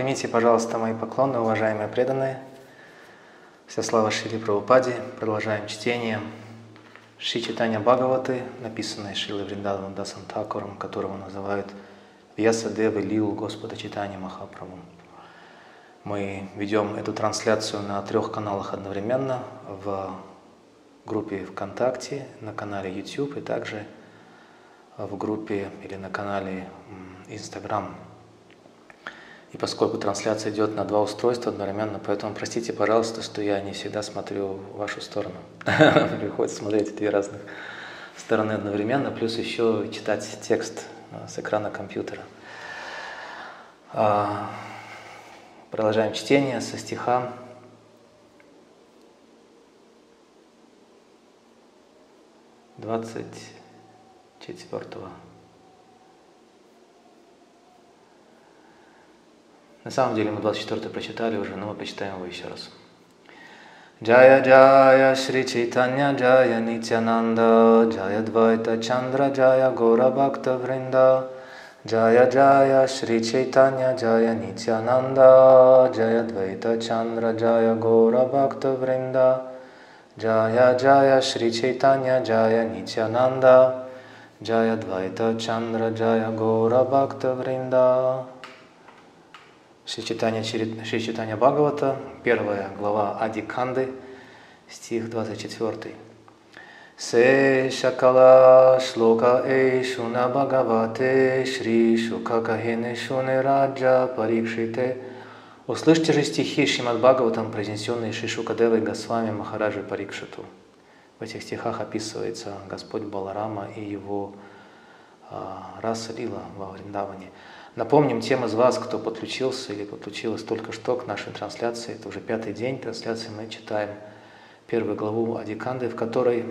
Примите, пожалуйста, мои поклоны, уважаемые преданные. Вся слава Шри Прабхупаде. Продолжаем чтение Шри Читания Бхагаваты, написанной Шилой Вриндаваном Дасом Такуром, которого называют Вьяса Девы Лил Господа Читания Махапрабху. Мы ведем эту трансляцию на трех каналах одновременно в группе ВКонтакте, на канале YouTube и также в группе или на канале Instagram. И поскольку трансляция идет на два устройства одновременно, поэтому простите, пожалуйста, что я не всегда смотрю в вашу сторону. Приходится смотреть две разных стороны одновременно, плюс еще читать текст э, с экрана компьютера. А, продолжаем чтение со стиха двадцать четвертого. На самом деле мы 24 прочитали уже, но мы почитаем его еще раз. Джая Джая Шри Чайтанья Джая Нитянанда Джая Двайта Чандра Джая Гора Бхакта Вринда Джая Джая Шри Чайтанья Джая Нитянанда Джая Двайта Чандра Джая Гора Бхакта Вринда Джая Джая Шри Чайтанья Джая Нитянанда Джая Двайта Чандра Джая Гора Бхакта Вринда Шри Читания, Шри Читания Бхагавата, первая глава Адиканды, стих 24. Се шакала шлока эйшуна Бхагавате Шри Шукакахене Шуне Раджа Парикшите. Услышьте же стихи Шримад Бхагаватам, произнесенные Шри Шукадевой Госвами Махараджи Парикшиту. В этих стихах описывается Господь Баларама и его а, раса во Вриндаване. Напомним тем из вас, кто подключился или подключилась только что к нашей трансляции, это уже пятый день трансляции, мы читаем первую главу Адиканды, в которой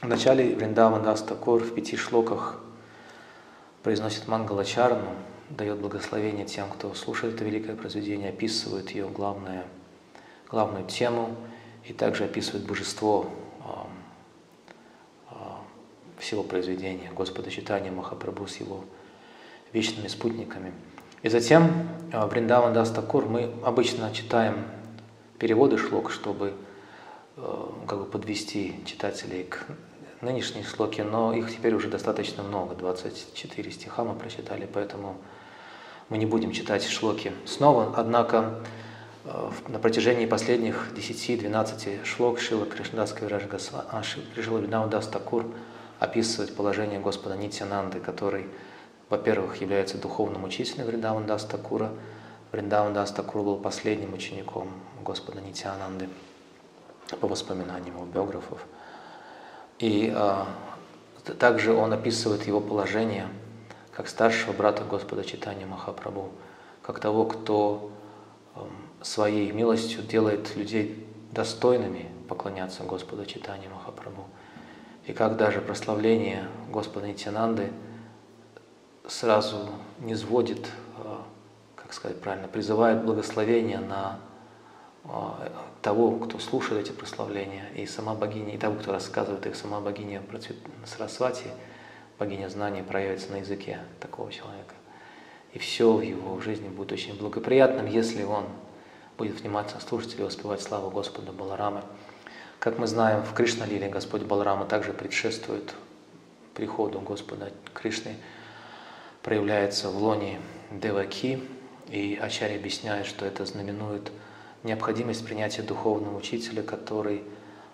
в начале Вриндаван Дастакур в пяти шлоках произносит Мангалачарну, дает благословение тем, кто слушает это великое произведение, описывает ее главное, главную тему и также описывает божество а, а, всего произведения, Господа читания Махапрабху с его вечными спутниками. И затем Бриндаван Дастакур мы обычно читаем переводы шлок, чтобы э, как бы подвести читателей к нынешней шлоке, но их теперь уже достаточно много, 24 стиха мы прочитали, поэтому мы не будем читать шлоки снова, однако э, на протяжении последних 10-12 шлок Шила Кришнадас Кавирадж Госвами, Шила Бриндаван Дастакур описывает положение Господа Нитянанды, который во-первых, является духовным учителем Вриндаван Дас Такура. Вриндаван Дас Такур был последним учеником Господа Нитянанды по воспоминаниям у биографов. И а, также он описывает его положение как старшего брата Господа Читания Махапрабху, как того, кто своей милостью делает людей достойными поклоняться Господу Читания Махапрабху. И как даже прославление Господа Нитянанды – сразу не сводит, а, как сказать правильно, призывает благословение на а, того, кто слушает эти прославления, и сама богиня, и того, кто рассказывает их, сама богиня Сарасвати, богиня знаний, проявится на языке такого человека. И все в его жизни будет очень благоприятным, если он будет внимательно слушать и воспевать славу Господа Баларамы. Как мы знаем, в Кришна-лиле Господь Баларама также предшествует приходу Господа Кришны – проявляется в лоне Деваки, и Ачарья объясняет, что это знаменует необходимость принятия духовного учителя, который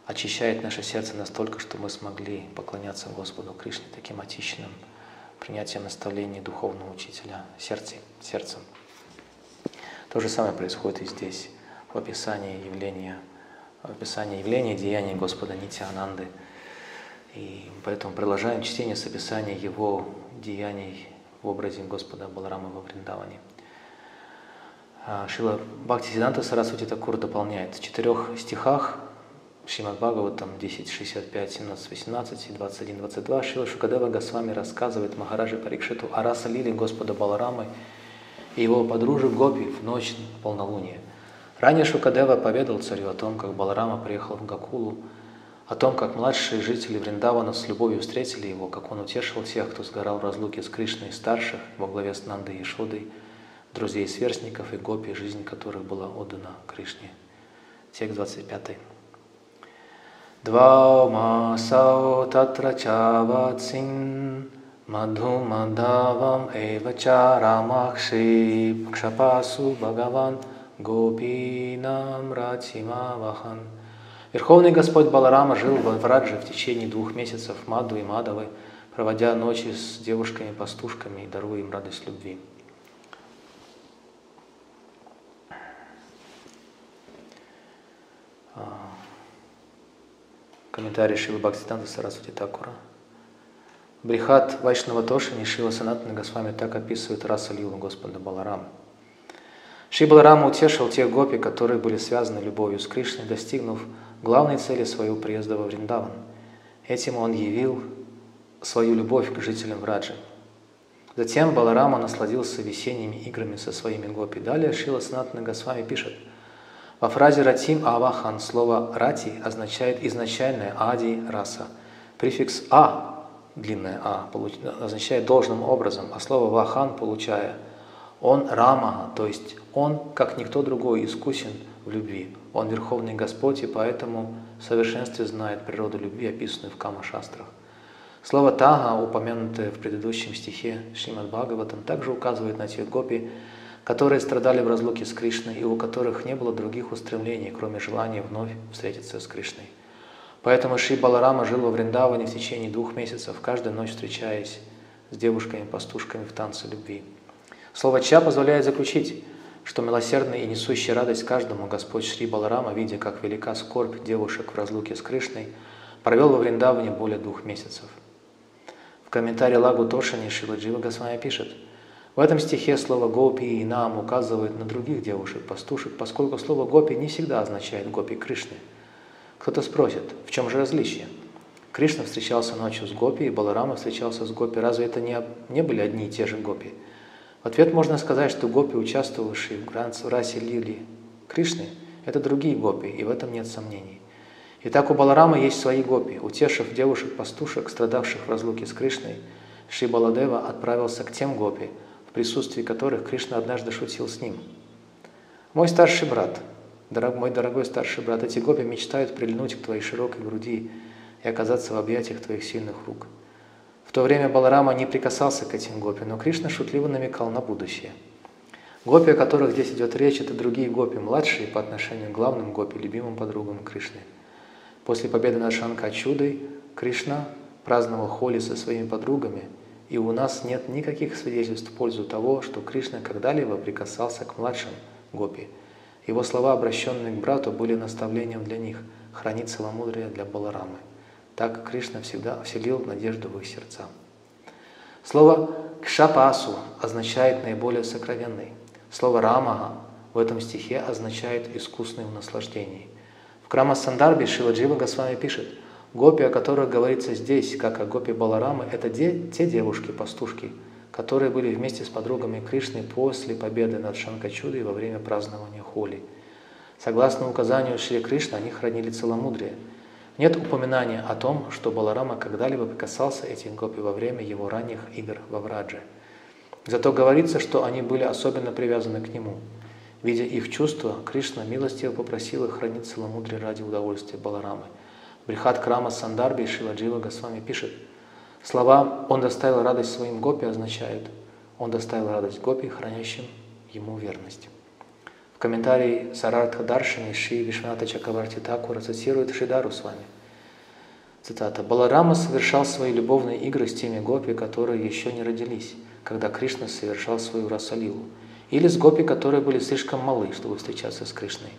очищает наше сердце настолько, что мы смогли поклоняться Господу Кришне таким очищенным принятием наставлений духовного учителя сердцем. сердцем. То же самое происходит и здесь, в описании явления, в описании явления деяний Господа Нитянанды. И поэтому продолжаем чтение с описания его деяний в образе Господа Баларама во Вриндаване. А, Шила Бхакти Сиданта Сарасвати Такур дополняет в четырех стихах Шримад Бхагаватам 10, 65, 17, 18 и 21, 22 Шила Шукадева Госвами рассказывает Махараджи Парикшиту о раса Лили Господа Баларамы и его подружек Гопи в ночь полнолуния. Ранее Шукадева поведал царю о том, как Баларама приехал в Гакулу, о том, как младшие жители Вриндавана с любовью встретили его, как он утешил всех, кто сгорал в разлуке с Кришной старших во главе с Нандой и Шодой, друзей и сверстников и гопи, жизнь которых была отдана Кришне. Текст 25. Дваумасау татра чаватсин мадхумадавам эвача рамахши кшапасу бхагаван гопинам ратимавахан. Верховный Господь Баларама жил в Врадже в течение двух месяцев Маду и Мадавы, проводя ночи с девушками-пастушками и даруя им радость любви. А, комментарий Шилы Бхактиданта Сарасвати Такура. Брихат Вайшнава Тошини Шила Санатана Госвами так описывает раса Лилу Господа Баларама. Шри Баларама утешил тех гопи, которые были связаны любовью с Кришной, достигнув главной цели своего приезда во Вриндаван. Этим он явил свою любовь к жителям Враджи. Затем Баларама насладился весенними играми со своими гопи. Далее Шила Санатана Госвами пишет, во фразе «ратим авахан» слово «рати» означает изначальное «ади» раса. Префикс «а» длинное «а» означает должным образом, а слово «вахан» получая «он рамага», то есть «он, как никто другой, искусен в любви». Он Верховный Господь и поэтому в совершенстве знает природу любви, описанную в Кама-шастрах. Слово «тага», упомянутое в предыдущем стихе Шримад Бхагаватам, также указывает на тех гопи, которые страдали в разлуке с Кришной и у которых не было других устремлений, кроме желания вновь встретиться с Кришной. Поэтому Шри Баларама жил во Вриндаване в течение двух месяцев, каждую ночь встречаясь с девушками-пастушками в танце любви. Слово «ча» позволяет заключить, что милосердный и несущий радость каждому Господь Шри Баларама, видя, как велика скорбь девушек в разлуке с Кришной, провел во Вриндаване более двух месяцев. В комментарии Лагу Тошани Шиладжива Госвами пишет, в этом стихе слово «гопи» и «нам» указывает на других девушек-пастушек, поскольку слово «гопи» не всегда означает «гопи Кришны». Кто-то спросит, в чем же различие? Кришна встречался ночью с гопи, и Баларама встречался с гопи. Разве это не, не были одни и те же гопи? В ответ можно сказать, что гопи, участвовавшие в расе Лили Кришны, это другие гопи, и в этом нет сомнений. Итак, у Баларама есть свои гопи. Утешив девушек-пастушек, страдавших в разлуке с Кришной, Шри Баладева отправился к тем гопи, в присутствии которых Кришна однажды шутил с ним. «Мой старший брат, дорог, мой дорогой старший брат, эти гопи мечтают прильнуть к твоей широкой груди и оказаться в объятиях твоих сильных рук». В то время Баларама не прикасался к этим гопи, но Кришна шутливо намекал на будущее. Гопи, о которых здесь идет речь, это другие гопи, младшие по отношению к главным гопи, любимым подругам Кришны – После победы над Шанкачудой Кришна праздновал холи со своими подругами, и у нас нет никаких свидетельств в пользу того, что Кришна когда-либо прикасался к младшим гопи. Его слова, обращенные к брату, были наставлением для них – хранить целомудрие для Баларамы. Так Кришна всегда вселил надежду в их сердца. Слово «кшапасу» означает наиболее сокровенный. Слово «рамага» в этом стихе означает искусный в наслаждении – в Крама Сандарбе Шиладжива Госвами пишет, гопи, о которых говорится здесь, как о гопи Баларамы, это де, те девушки-пастушки, которые были вместе с подругами Кришны после победы над Шанкачудой во время празднования Холи. Согласно указанию Шри Кришны, они хранили целомудрие. Нет упоминания о том, что Баларама когда-либо прикасался этим гопи во время его ранних игр во Врадже. Зато говорится, что они были особенно привязаны к нему – Видя их чувства, Кришна милостиво попросил их хранить целомудрие ради удовольствия Баларамы. Брихат Крама Сандарби Шиладжива Госвами пишет, слова «Он доставил радость своим гопи» означают «Он доставил радость гопи, хранящим ему верность». В комментарии Саратха Даршини Шри Вишваната Чакаварти Такура цитирует Шидару с вами. Цитата. «Баларама совершал свои любовные игры с теми гопи, которые еще не родились, когда Кришна совершал свою расалилу или с гопи, которые были слишком малы, чтобы встречаться с Кришной.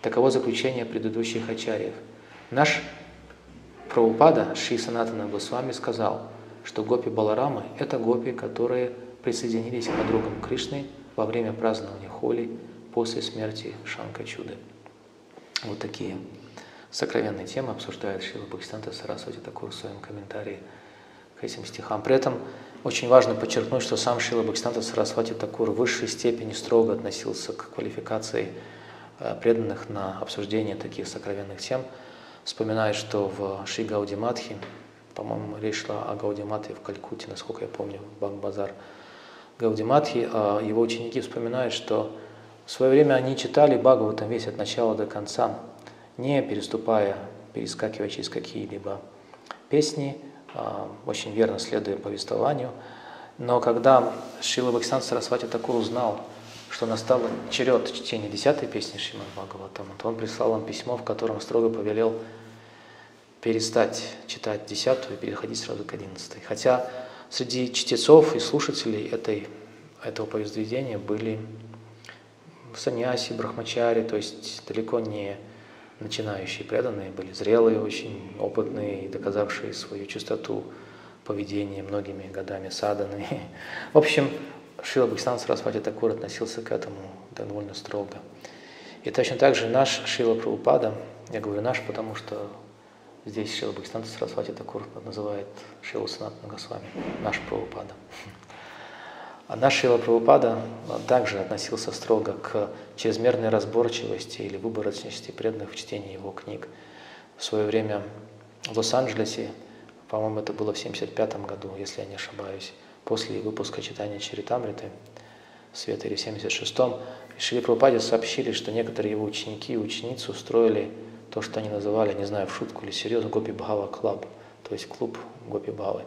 Таково заключение предыдущих ачарьев. Наш Прабхупада Шри Санатана Госвами сказал, что гопи Баларамы – это гопи, которые присоединились к подругам Кришны во время празднования Холи после смерти Шанка-чуды. Вот такие сокровенные темы обсуждает Шила Бхактистанта Сарасвати Такур в своем комментарии к этим стихам. При этом очень важно подчеркнуть, что сам Шила Бхактината Сарасвати Такур в высшей степени строго относился к квалификации э, преданных на обсуждение таких сокровенных тем. Вспоминает, что в Шри Гаудиматхи, по-моему, речь шла о Гаудиматхе в Калькутте, насколько я помню, в Бангбазар, Гаудиматхи, а его ученики вспоминают, что в свое время они читали Бхагаватам весь от начала до конца, не переступая, перескакивая через какие-либо песни, а, очень верно следуя повествованию. Но когда Шила Бхаксан Сарасвати Такур узнал, что настал черед чтения десятой песни Шримад Бхагаватам, то он прислал им письмо, в котором строго повелел перестать читать десятую и переходить сразу к одиннадцатой. Хотя среди чтецов и слушателей этой, этого повествования были саньяси, брахмачари, то есть далеко не начинающие преданные, были зрелые, очень опытные, доказавшие свою чистоту поведения многими годами саданы. В общем, Шила Бхаксан Сарасвати Такур относился к этому довольно строго. И точно так же наш Шила Прабхупада, я говорю наш, потому что здесь Шила Бхаксан Сарасвати Такур называет Шилу Санатна Госвами, наш Прабхупада. А наш Шила Прабхупада также относился строго к чрезмерной разборчивости или выборочности преданных в чтении его книг. В свое время в Лос-Анджелесе, по-моему, это было в 1975 году, если я не ошибаюсь, после выпуска Чайтанья-чаритамриты, Света или в 76-м, Шри Прабхупаде сообщили, что некоторые его ученики и ученицы устроили то, что они называли, не знаю, в шутку или серьезно, Gopi Bhava Club, то есть клуб Гопи Бхавы,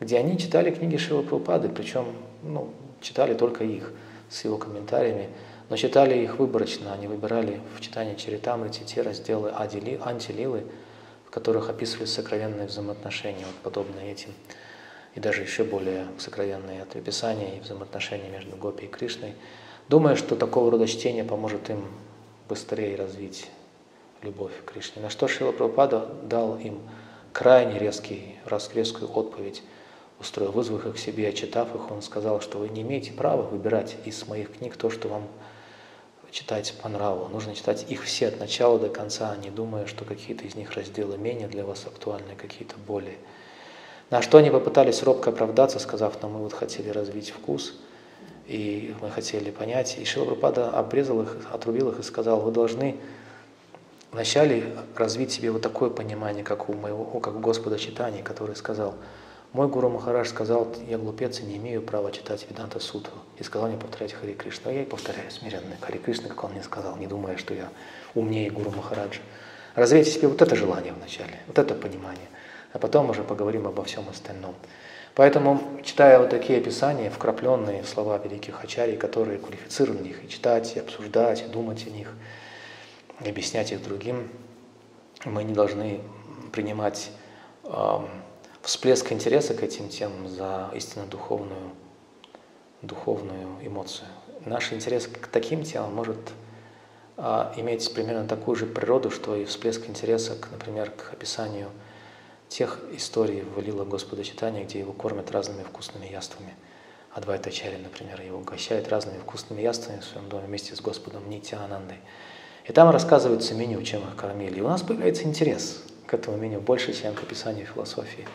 где они читали книги Шрилы Прабхупады, причем ну, читали только их с его комментариями, но читали их выборочно, они выбирали в Чайтанья-чаритамрите те разделы Антья-лилы, в которых описывались сокровенные взаимоотношения, вот подобные этим и даже еще более сокровенные от описания и взаимоотношения между Гопи и Кришной, думая, что такого рода чтение поможет им быстрее развить любовь к Кришне. На что Шила Прабхупада дал им крайне резкий, резкую отповедь, устроил вызов их к себе, читав их, он сказал, что вы не имеете права выбирать из моих книг то, что вам читать по нраву. Нужно читать их все от начала до конца, не думая, что какие-то из них разделы менее для вас актуальны, какие-то более. На что они попытались робко оправдаться, сказав, но мы вот хотели развить вкус, и мы хотели понять. И Шилапрапада обрезал их, отрубил их и сказал, вы должны вначале развить себе вот такое понимание, как у моего, как у Господа читания, который сказал, мой Гуру Махараш сказал, я глупец и не имею права читать Веданта Сутру. И сказал мне повторять Хари Кришна. Я и повторяю смиренно Хари Кришна, как он мне сказал, не думая, что я умнее Гуру Махараджа. Развейте себе вот это желание вначале, вот это понимание а потом уже поговорим обо всем остальном. Поэтому, читая вот такие описания, вкрапленные слова великих ачарий, которые квалифицированы их, и читать, и обсуждать, и думать о них, и объяснять их другим, мы не должны принимать э, всплеск интереса к этим темам за истинно духовную, духовную эмоцию. Наш интерес к таким темам может э, иметь примерно такую же природу, что и всплеск интереса, к, например, к описанию – тех историй ввалило Господа читания, где его кормят разными вкусными яствами. Адвайта Чари, например, его угощает разными вкусными яствами в своем доме вместе с Господом Нитянандой. И там рассказывается меню, чем их кормили. И у нас появляется интерес к этому меню больше, чем к описанию философии.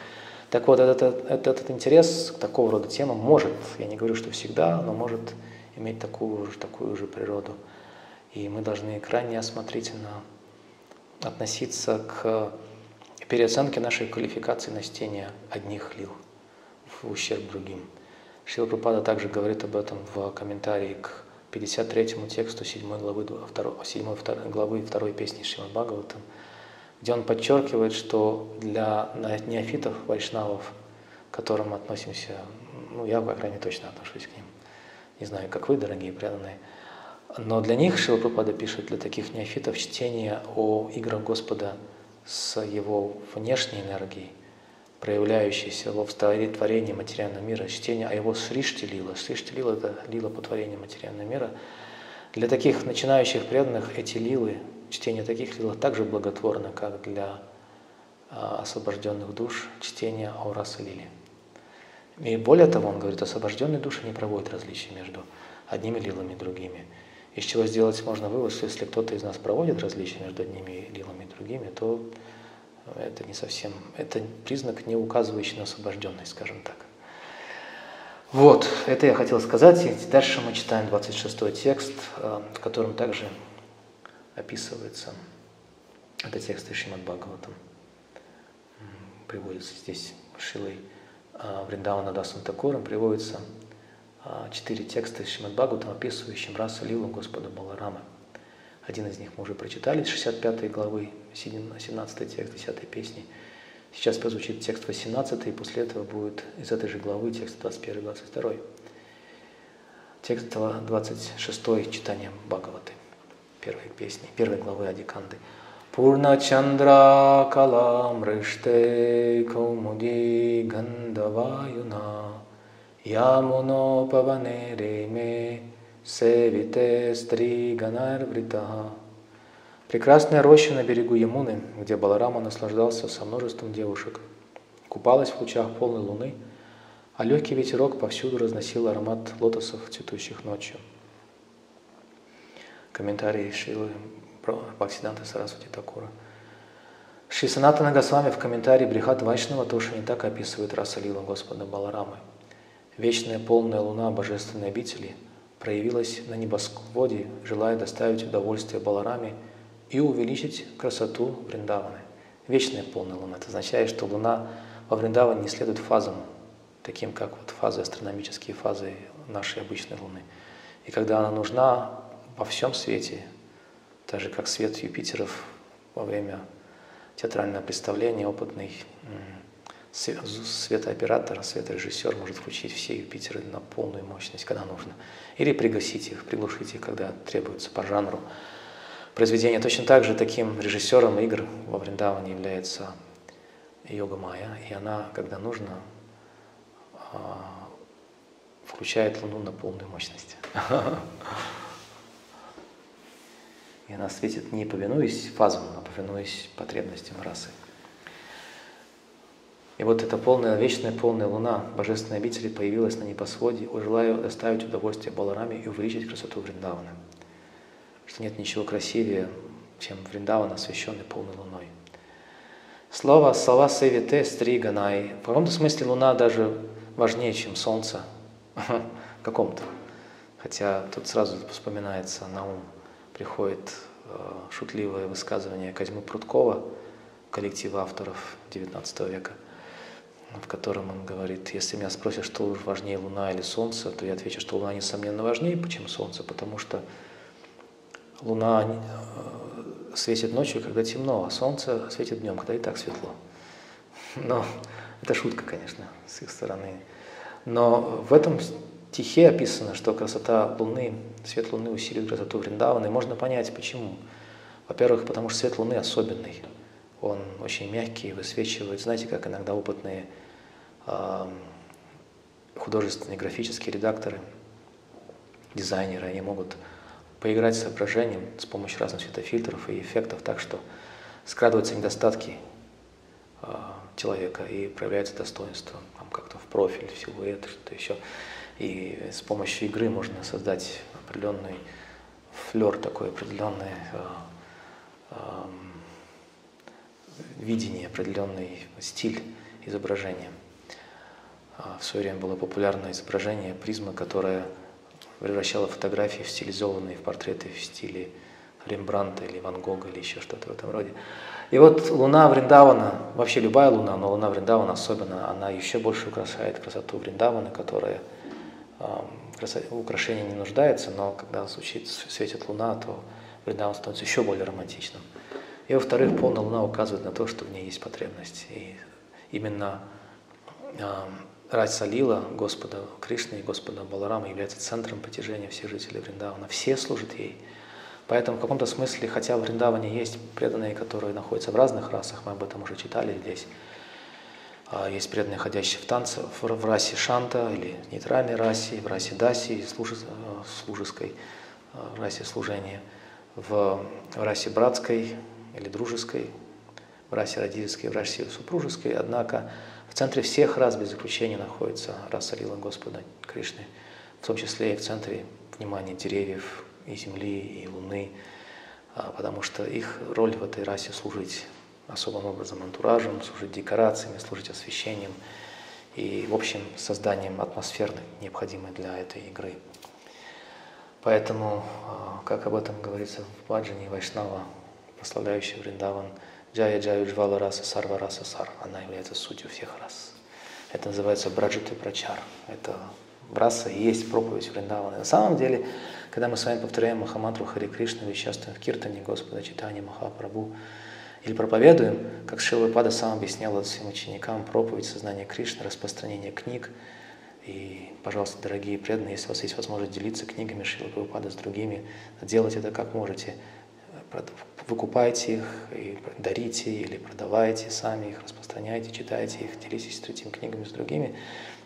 Так вот, этот, этот, этот интерес к такого рода темам может, я не говорю, что всегда, но может иметь такую же, такую же природу. И мы должны крайне осмотрительно относиться к переоценки нашей квалификации на стене одних лил в ущерб другим. Шила Прупада также говорит об этом в комментарии к 53 тексту 7 главы, 2, 7 главы 2 песни Шримад Бхагаватам, где он подчеркивает, что для неофитов, вайшнавов, к которым относимся, ну я, по крайней мере, точно отношусь к ним, не знаю, как вы, дорогие преданные, но для них Шила Прупада пишет, для таких неофитов, чтение о играх Господа – с его внешней энергией, проявляющейся во творении материального мира, чтение о его Сришти Лила. Сришти Лила – это лила по творению материального мира. Для таких начинающих преданных эти лилы, чтение таких лил также благотворно, как для а, освобожденных душ чтение о Раса Лили. И более того, он говорит, освобожденные души не проводят различия между одними лилами и другими – из чего сделать можно вывод, что если кто-то из нас проводит различия между одними лилами и другими, то это не совсем, это признак, не указывающий на освобожденность, скажем так. Вот, это я хотел сказать. И дальше мы читаем 26 текст, э, в котором также описывается, это текст Ишимат Бхагаватам, приводится здесь Шилой э, Вриндавана Дасом Такуром, приводится а, четыре текста из Шримад Бхагаватам, описывающим расу Лилу Господа Баларамы. Один из них мы уже прочитали, 65 главы, 17 текст 10 песни. Сейчас прозвучит текст 18, и после этого будет из этой же главы текст 21 и 22. Текст 26 читание Бхагаваты, первой песни, первой главы Адиканды. Пурначандра калам рыште каумуди гандаваюна ямуно паване реме севите стри ганарвритаха Прекрасная роща на берегу Ямуны, где Баларама наслаждался со множеством девушек, купалась в лучах полной луны, а легкий ветерок повсюду разносил аромат лотосов, цветущих ночью. Комментарий Шилы Бхактисиданта Сарасвати Такура. Шри Санатана Госвами в комментарии Брихат Вайшнава тоже не так описывает раса Лила Господа Баларамы. Вечная полная луна божественной обители проявилась на небосводе, желая доставить удовольствие Балараме – и увеличить красоту Вриндаваны. Вечная полная луна. Это означает, что луна во Вриндаване не следует фазам, таким как вот фазы, астрономические фазы нашей обычной луны. И когда она нужна во всем свете, так же как свет Юпитеров во время театрального представления, опытный светооператор, светорежиссер может включить все Юпитеры на полную мощность, когда нужно. Или пригасить их, приглушить их, когда требуется по жанру произведения. Точно так же таким режиссером игр во Вриндаване является Йога Майя, и она, когда нужно, а, включает Луну на полную мощность. И она светит не повинуясь фазам, а повинуясь потребностям расы. И вот эта полная, вечная полная луна Божественной обители появилась на небосводе, желая доставить удовольствие Балараме и увеличить красоту Вриндавана что нет ничего красивее, чем Вриндаван, освященный полной луной. Слово «сала севите стриганай» в каком-то смысле луна даже важнее, чем солнце. В каком-то. Хотя тут сразу вспоминается на ум, приходит э, шутливое высказывание Козьмы Прудкова, коллектива авторов XIX века, в котором он говорит, если меня спросят, что важнее Луна или Солнце, то я отвечу, что Луна, несомненно, важнее, чем Солнце, потому что Луна э, светит ночью, когда темно, а солнце светит днем, когда и так светло. Но это шутка, конечно, с их стороны. Но в этом стихе описано, что красота Луны, свет Луны усиливает красоту Вриндавана, и можно понять, почему. Во-первых, потому что свет Луны особенный. Он очень мягкий, высвечивает. Знаете, как иногда опытные э, художественные графические редакторы, дизайнеры, они могут поиграть с изображением с помощью разных светофильтров и эффектов, так что скрадываются недостатки э, человека и проявляется достоинство, как-то в профиль, в силуэт, что-то еще. И с помощью игры можно создать определенный флер такой, определенное э, э, видение, определенный стиль изображения. В свое время было популярное изображение призмы, которое превращала фотографии в стилизованные, в портреты в стиле Рембранта или Ван Гога или еще что-то в этом роде. И вот луна Вриндавана, вообще любая луна, но луна Вриндавана особенно, она еще больше украшает красоту Вриндавана, которая украшения не нуждается, но когда светит луна, то Вриндаван становится еще более романтичным. И во-вторых, полная луна указывает на то, что в ней есть потребность. И именно э, Рать Лила Господа Кришны и Господа Баларама является центром притяжения всех жителей Вриндавана. Все служат ей. Поэтому в каком-то смысле, хотя в Вриндаване есть преданные, которые находятся в разных расах, мы об этом уже читали здесь, есть преданные, ходящие в танце в расе Шанта или нейтральной расе, в расе Даси, служеской а, расе служения, в расе братской или дружеской, в расе родительской, в расе супружеской. Однако в центре всех раз без исключения находится раса Лила Господа Кришны, в том числе и в центре внимания деревьев и земли, и луны, а, потому что их роль в этой расе служить особым образом антуражем, служить декорациями, служить освещением и, в общем, созданием атмосферы, необходимой для этой игры. Поэтому, а, как об этом говорится в Баджане Вайшнава, прославляющий Вриндаван – Джая Джая Уджвала Раса Сарва Раса Сар. Она является сутью всех рас. Это называется Браджиты Прачар. Это Раса и есть проповедь Вриндавана. На самом деле, когда мы с вами повторяем Махамантру Хари Кришна, или участвуем в Киртане Господа Читания Махапрабху, или проповедуем, как Шила Пада сам объяснял своим ученикам, проповедь сознания Кришны, распространение книг. И, пожалуйста, дорогие преданные, если у вас есть возможность делиться книгами Шила с другими, делайте это как можете выкупайте их и дарите или продавайте сами их, распространяйте, читайте их, делитесь этими книгами с другими,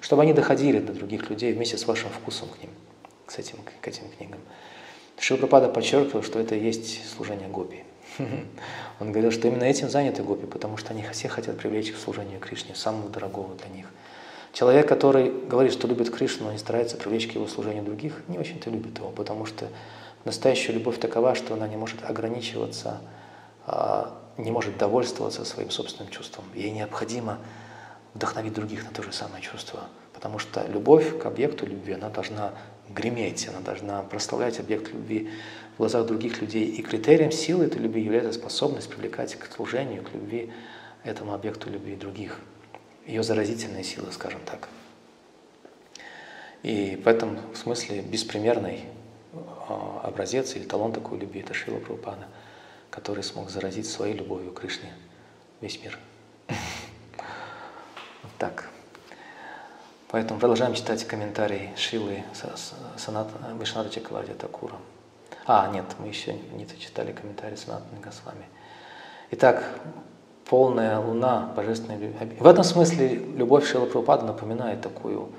чтобы они доходили до других людей вместе с вашим вкусом к ним, к этим, к этим книгам. Шилпрапада подчеркивал, что это и есть служение гопи. Он говорил, что именно этим заняты гопи, потому что они все хотят привлечь к служению Кришне, самого дорогого для них. Человек, который говорит, что любит Кришну, но не старается привлечь к его служению других, не очень-то любит его, потому что Настоящая любовь такова, что она не может ограничиваться, а, не может довольствоваться своим собственным чувством. Ей необходимо вдохновить других на то же самое чувство. Потому что любовь к объекту любви, она должна греметь, она должна прославлять объект любви в глазах других людей. И критерием силы этой любви является способность привлекать к служению, к любви этому объекту любви других. Ее заразительная сила, скажем так. И в этом смысле беспримерной а, образец или талон такой любви, это Шила Прабхупада, который смог заразить своей любовью Кришне весь мир. Так. Поэтому продолжаем читать комментарии Шилы Вишната Чакаварди Такура. А, нет, мы еще не читали комментарии Санатаны Госвами. Итак, полная луна божественной любви. В этом смысле любовь Шила напоминает такую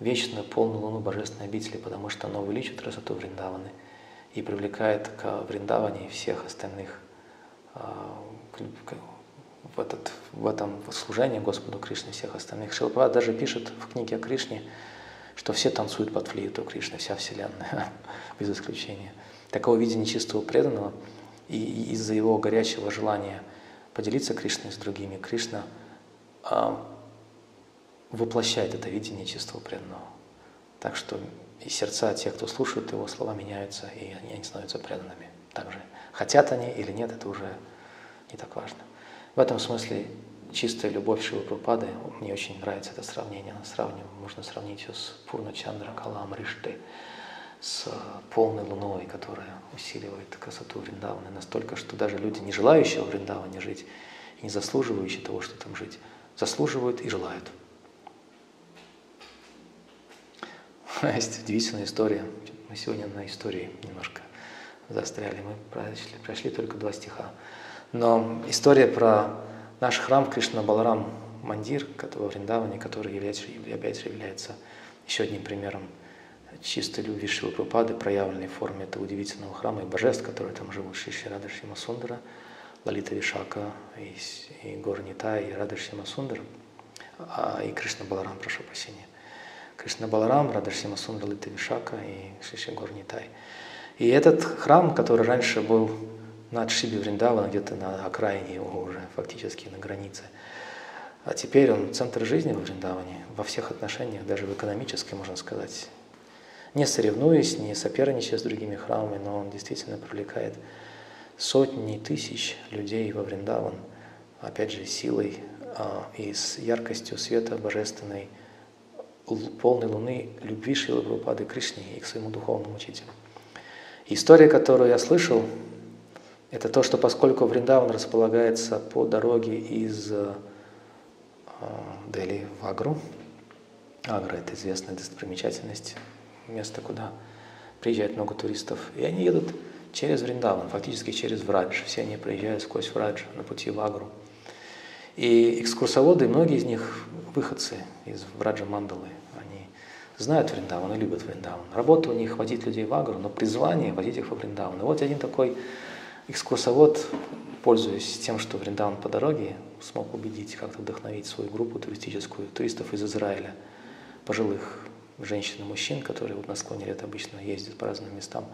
вечную полную луну божественной обители, потому что оно увеличит красоту Вриндаваны и привлекает к Вриндаване всех остальных а, в, этот, в этом служении Господу Кришне всех остальных. Шилпа даже пишет в книге о Кришне, что все танцуют под флейту Кришны, вся Вселенная, без исключения. Такого видения чистого преданного и из-за его горячего желания поделиться Кришной с другими, Кришна а, воплощает это видение чистого преданного. Так что и сердца тех, кто слушает его слова, меняются, и они, они становятся преданными. Также хотят они или нет, это уже не так важно. В этом смысле чистая любовь Шивы Прупады, мне очень нравится это сравнение. Сравним, можно сравнить ее с Пурна Чандра Калам Ришты, с полной луной, которая усиливает красоту Вриндаваны настолько, что даже люди, не желающие в Вриндаване жить, и не заслуживающие того, что там жить, заслуживают и желают. Есть удивительная история. Мы сегодня на истории немножко застряли. Мы прошли, прошли только два стиха. Но история про наш храм Кришна Баларам Мандир, который в Вриндаване, который является, опять является еще одним примером чистой любви Шилы Прабхупады, проявленной в форме этого удивительного храма и божеств, которые там живут, Шиши Радашима Сундара, Лалита Вишака, и, и Горнита, и Радашима Сундара, а, и Кришна Баларам, прошу прощения. Кришна Баларам, Радашима Сундралита Вишака и Шиши Горнитай. И этот храм, который раньше был над Шиби Вриндавана, где-то на окраине его уже, фактически на границе, а теперь он центр жизни в Вриндаване, во всех отношениях, даже в экономической, можно сказать. Не соревнуясь, не соперничая с другими храмами, но он действительно привлекает сотни тысяч людей во Вриндаван, опять же, силой а, и с яркостью света божественной – полной луны любви Шилы Прабхупады Кришне и к своему духовному учителю. История, которую я слышал, это то, что поскольку Вриндаван располагается по дороге из э, Дели в Агру, Агра – это известная достопримечательность, место, куда приезжает много туристов, и они едут через Вриндаван, фактически через Врадж. Все они проезжают сквозь Врадж на пути в Агру. И экскурсоводы, многие из них выходцы из Враджа Мандалы, они знают Вриндаван и любят Вриндаван. Работа у них водить людей в Агру, но призвание водить их во Вриндаван. И вот один такой экскурсовод, пользуясь тем, что Вриндаван по дороге, смог убедить, как-то вдохновить свою группу туристическую, туристов из Израиля, пожилых женщин и мужчин, которые вот на склоне лет обычно ездят по разным местам,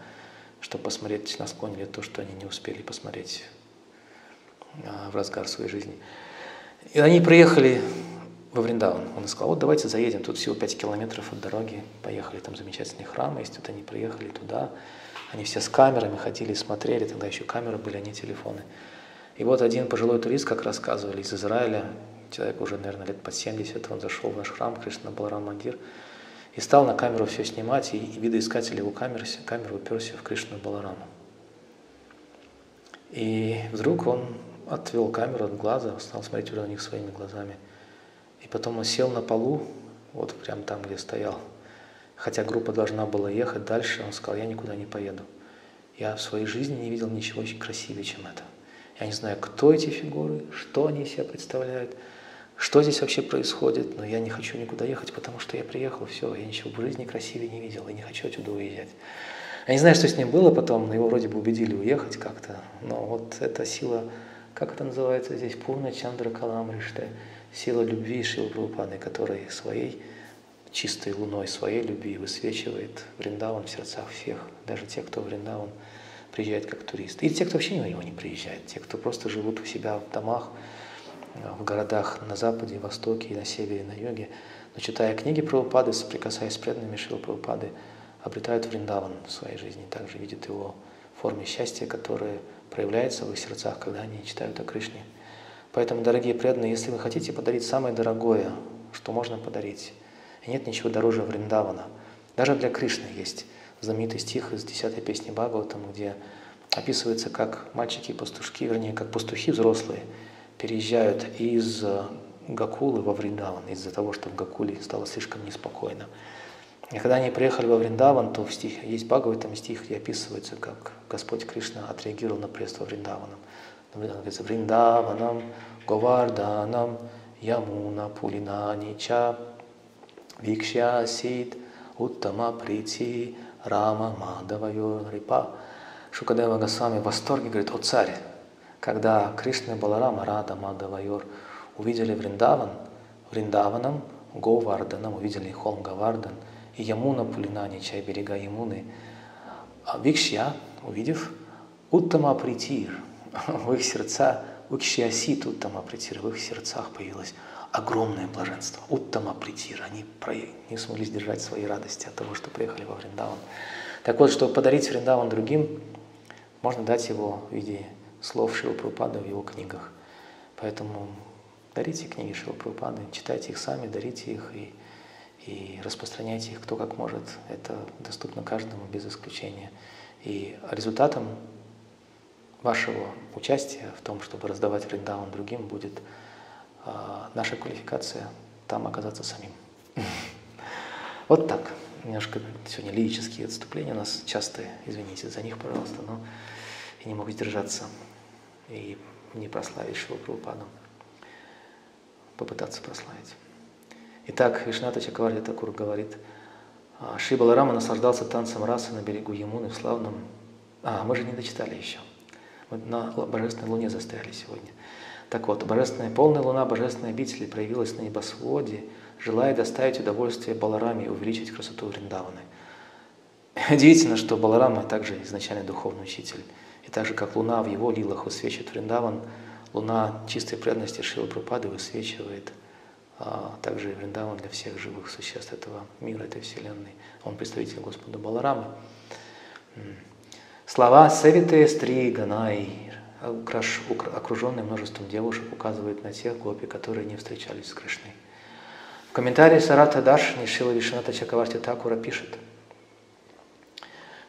чтобы посмотреть на склоне лет то, что они не успели посмотреть а, в разгар своей жизни. И они приехали во Вриндаван. Он сказал, вот давайте заедем, тут всего 5 километров от дороги, поехали, там замечательный храм есть, вот они приехали туда, они все с камерами ходили, смотрели, тогда еще камеры были, а не телефоны. И вот один пожилой турист, как рассказывали, из Израиля, человек уже, наверное, лет под 70, он зашел в наш храм, Кришна Баларам Мандир, И стал на камеру все снимать, и, видоискатель его камеры, камеру уперся в Кришну Балараму. И вдруг он отвел камеру от глаза, стал смотреть уже на них своими глазами. И потом он сел на полу, вот прямо там, где стоял. Хотя группа должна была ехать дальше, он сказал, я никуда не поеду. Я в своей жизни не видел ничего красивее, чем это. Я не знаю, кто эти фигуры, что они из себя представляют, что здесь вообще происходит, но я не хочу никуда ехать, потому что я приехал, все, я ничего в жизни красивее не видел и не хочу отсюда уезжать. Я не знаю, что с ним было потом, но его вроде бы убедили уехать как-то, но вот эта сила, как это называется здесь, Пурна Чандра Каламриште, сила любви Шилы Прабхупады, которая своей чистой луной своей любви высвечивает Вриндаван в сердцах всех, даже тех, кто в Вриндаван приезжает как турист. И те, кто вообще на него не приезжает, те, кто просто живут у себя в домах, в городах на западе, востоке и на севере, и на юге, но читая книги Прабхупады, соприкасаясь с преданными Шилы Прабхупады, обретают Вриндаван в своей жизни, также видят его в форме счастья, которое проявляется в их сердцах, когда они читают о Кришне. Поэтому, дорогие преданные, если вы хотите подарить самое дорогое, что можно подарить, и нет ничего дороже Вриндавана. Даже для Кришны есть знаменитый стих из 10 песни Бхагаватам, где описывается, как мальчики и пастушки, вернее, как пастухи взрослые, переезжают из Гакулы во Вриндаван из-за того, что в Гакуле стало слишком неспокойно. И когда они приехали во Вриндаван, то в стих, есть Бхагаватам стих, где описывается, как Господь Кришна отреагировал на приезд во Вриндаваном. Говорится, Вриндаванам, Говарданам, Ямуна, Пулинани, Ча, Викшьясид, Уттама Прити, Рама, Мадавайо, Рипа. Шукадева Госвами в восторге говорит, о царь, когда Кришна и Баларама, Рада, Мадавайор увидели Вриндаван, Вриндаваном, Говарданом, увидели холм Гавардан, и Ямуна Пулинани, чай берега Ямуны, а Викшья, увидев, Уттама Притир, в их сердца, Укшиасит Уттама Притир, в их сердцах появилось огромное блаженство. Уттама притир. Они не смогли сдержать свои радости от того, что приехали во Вриндаван. Так вот, чтобы подарить Вриндаван другим, можно дать его в виде слов Шила Прабхупада в его книгах. Поэтому дарите книги Шила Прабхупады, читайте их сами, дарите их и, и распространяйте их кто как может. Это доступно каждому без исключения. И результатом вашего участия в том, чтобы раздавать Вриндаван другим, будет а, наша квалификация там оказаться самим. Вот так. Немножко сегодня лирические отступления у нас частые, извините за них, пожалуйста, но я не могу сдержаться и не прославить Шилу Прабхупаду, попытаться прославить. Итак, Вишната Чакаварди Такур говорит, «А, Шри Баларама наслаждался танцем расы на берегу Ямуны в славном... А, мы же не дочитали еще. Мы на Божественной Луне застряли сегодня. Так вот, божественная полная луна божественной обители проявилась на небосводе, желая доставить удовольствие Балараме и увеличить красоту Вриндаваны. Удивительно, что Баларама также изначально духовный учитель. Так же, как луна в его лилах высвечивает Вриндаван, луна чистой преданности Шилы Прупады высвечивает а, также Вриндаван для всех живых существ этого мира, этой вселенной. Он представитель Господа Баларамы. Слова Севите Стри Ганай окруженный множеством девушек, указывает на тех гопи, которые не встречались с Кришной. В комментарии Сарата Даршини Шила Вишната Чакаварти Такура пишет,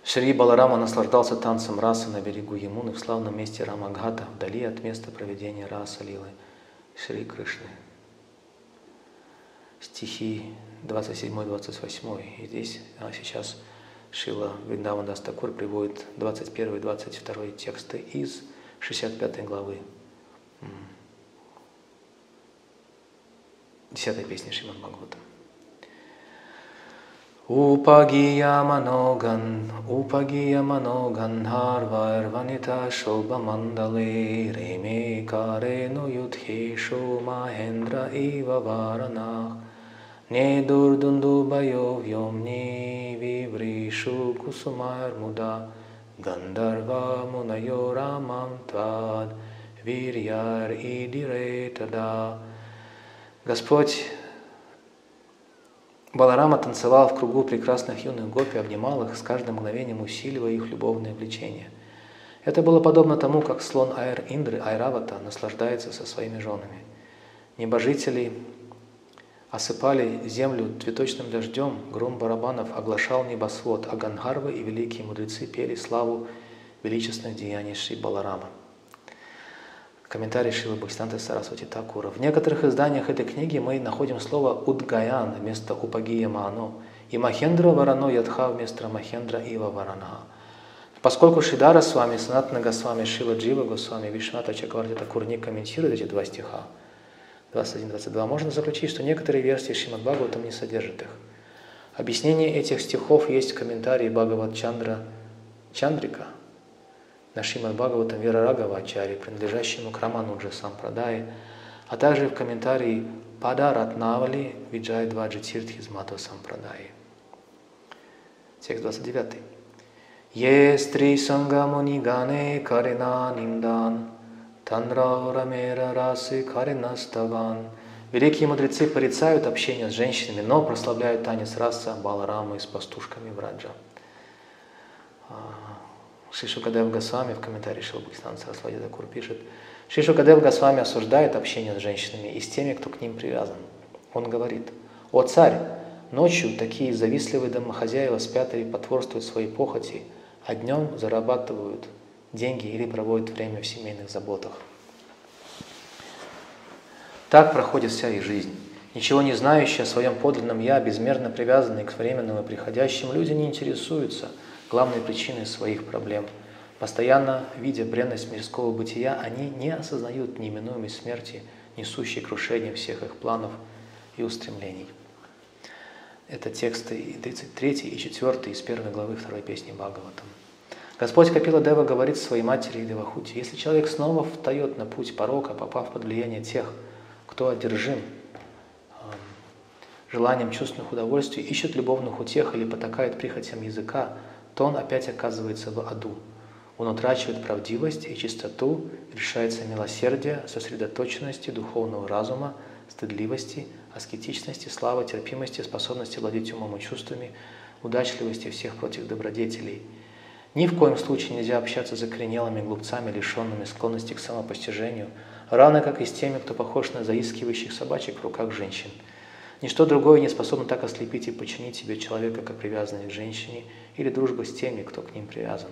Шри Баларама наслаждался танцем расы на берегу Ямуны в славном месте Рамагата, вдали от места проведения раса Лилы Шри Кришны. Стихи 27-28. И здесь а сейчас Шила Вриндаван Дастакур приводит 21-22 тексты из 65 главы 10 песни Шримад Бхагавата. Upagya manogan, upagya manogan harvairvanita shobha mandale reme kareno yudhesho mahendra iva varana nedurdundu bayo vyomni vivrishu kusumar muda Gandharva munayo ramam tvad viryar идиретада. Господь Баларама танцевал в кругу прекрасных юных гопи, обнимал их, с каждым мгновением усиливая их любовное влечение. Это было подобно тому, как слон Айр Индры Айравата наслаждается со своими женами. Небожители осыпали землю цветочным дождем, гром барабанов оглашал небосвод, а Гангарвы и великие мудрецы пели славу величественных деяний Шри Баларама. Комментарий Шила Бхактиданта Сарасвати Такура. В некоторых изданиях этой книги мы находим слово «удгаян» вместо «упагия мано» и «махендра варано ядха» вместо «махендра ива варанха». Поскольку Шидара с вами, Санатна Госвами, Шила Джива Госвами, Вишната Чакварти Такур не комментируют эти два стиха, 21-22, можно заключить, что некоторые версии Шримад Бхагаватам не содержат их. Объяснение этих стихов есть в комментарии Бхагават Чандра Чандрика – на Шримад Бхагаватам Вера Рагава Ачари, принадлежащему к Рамануджа Сампрадай, а также в комментарии Пада Ратнавали Виджай Дваджи Тиртхи Матва Сампрадай. Текст 29. Е стри сангамуни гане карина нимдан, танра рамера расы каринаставан. Великие мудрецы порицают общение с женщинами, но прославляют танец раса Баларамы с пастушками в Раджа. Шишукадев Госвами в комментарии Шилбхистан Сарасвати Дакур пишет, Шишукадев Госвами осуждает общение с женщинами и с теми, кто к ним привязан. Он говорит, «О царь, ночью такие завистливые домохозяева спят и потворствуют своей похоти, а днем зарабатывают деньги или проводят время в семейных заботах». Так проходит вся их жизнь. Ничего не знающие о своем подлинном «я», безмерно привязанные к временным и приходящим, люди не интересуются – главной причиной своих проблем. Постоянно видя бренность мирского бытия, они не осознают неименуемой смерти, несущей крушение всех их планов и устремлений. Это тексты 33 и 4 из первой главы второй песни Бхагаватам. Господь Капила Дева говорит своей матери Девахути, если человек снова встает на путь порока, попав под влияние тех, кто одержим желанием чувственных удовольствий, ищет любовных утех или потакает прихотям языка, то он опять оказывается в аду. Он утрачивает правдивость и чистоту, решается милосердие, сосредоточенности духовного разума, стыдливости, аскетичности, славы, терпимости, способности владеть умом и чувствами, удачливости всех против добродетелей. Ни в коем случае нельзя общаться с закоренелыми глупцами, лишенными склонности к самопостижению, равно как и с теми, кто похож на заискивающих собачек в руках женщин. Ничто другое не способно так ослепить и подчинить себе человека, как привязанный к женщине – или дружба с теми, кто к ним привязан.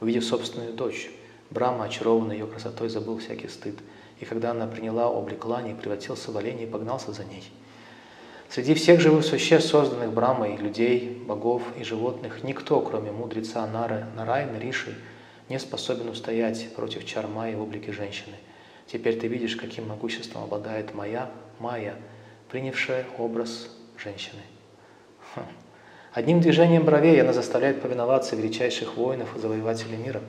Увидев собственную дочь, Брама, очарованный ее красотой, забыл всякий стыд, и когда она приняла облик Лани, превратился в оленя и погнался за ней. Среди всех живых существ, созданных Брамой, людей, богов и животных, никто, кроме мудреца Нары, Нарайны, Риши, не способен устоять против чар Майи в облике женщины. Теперь ты видишь, каким могуществом обладает моя Майя, принявшая образ женщины. Одним движением бровей она заставляет повиноваться величайших воинов и завоевателей мира.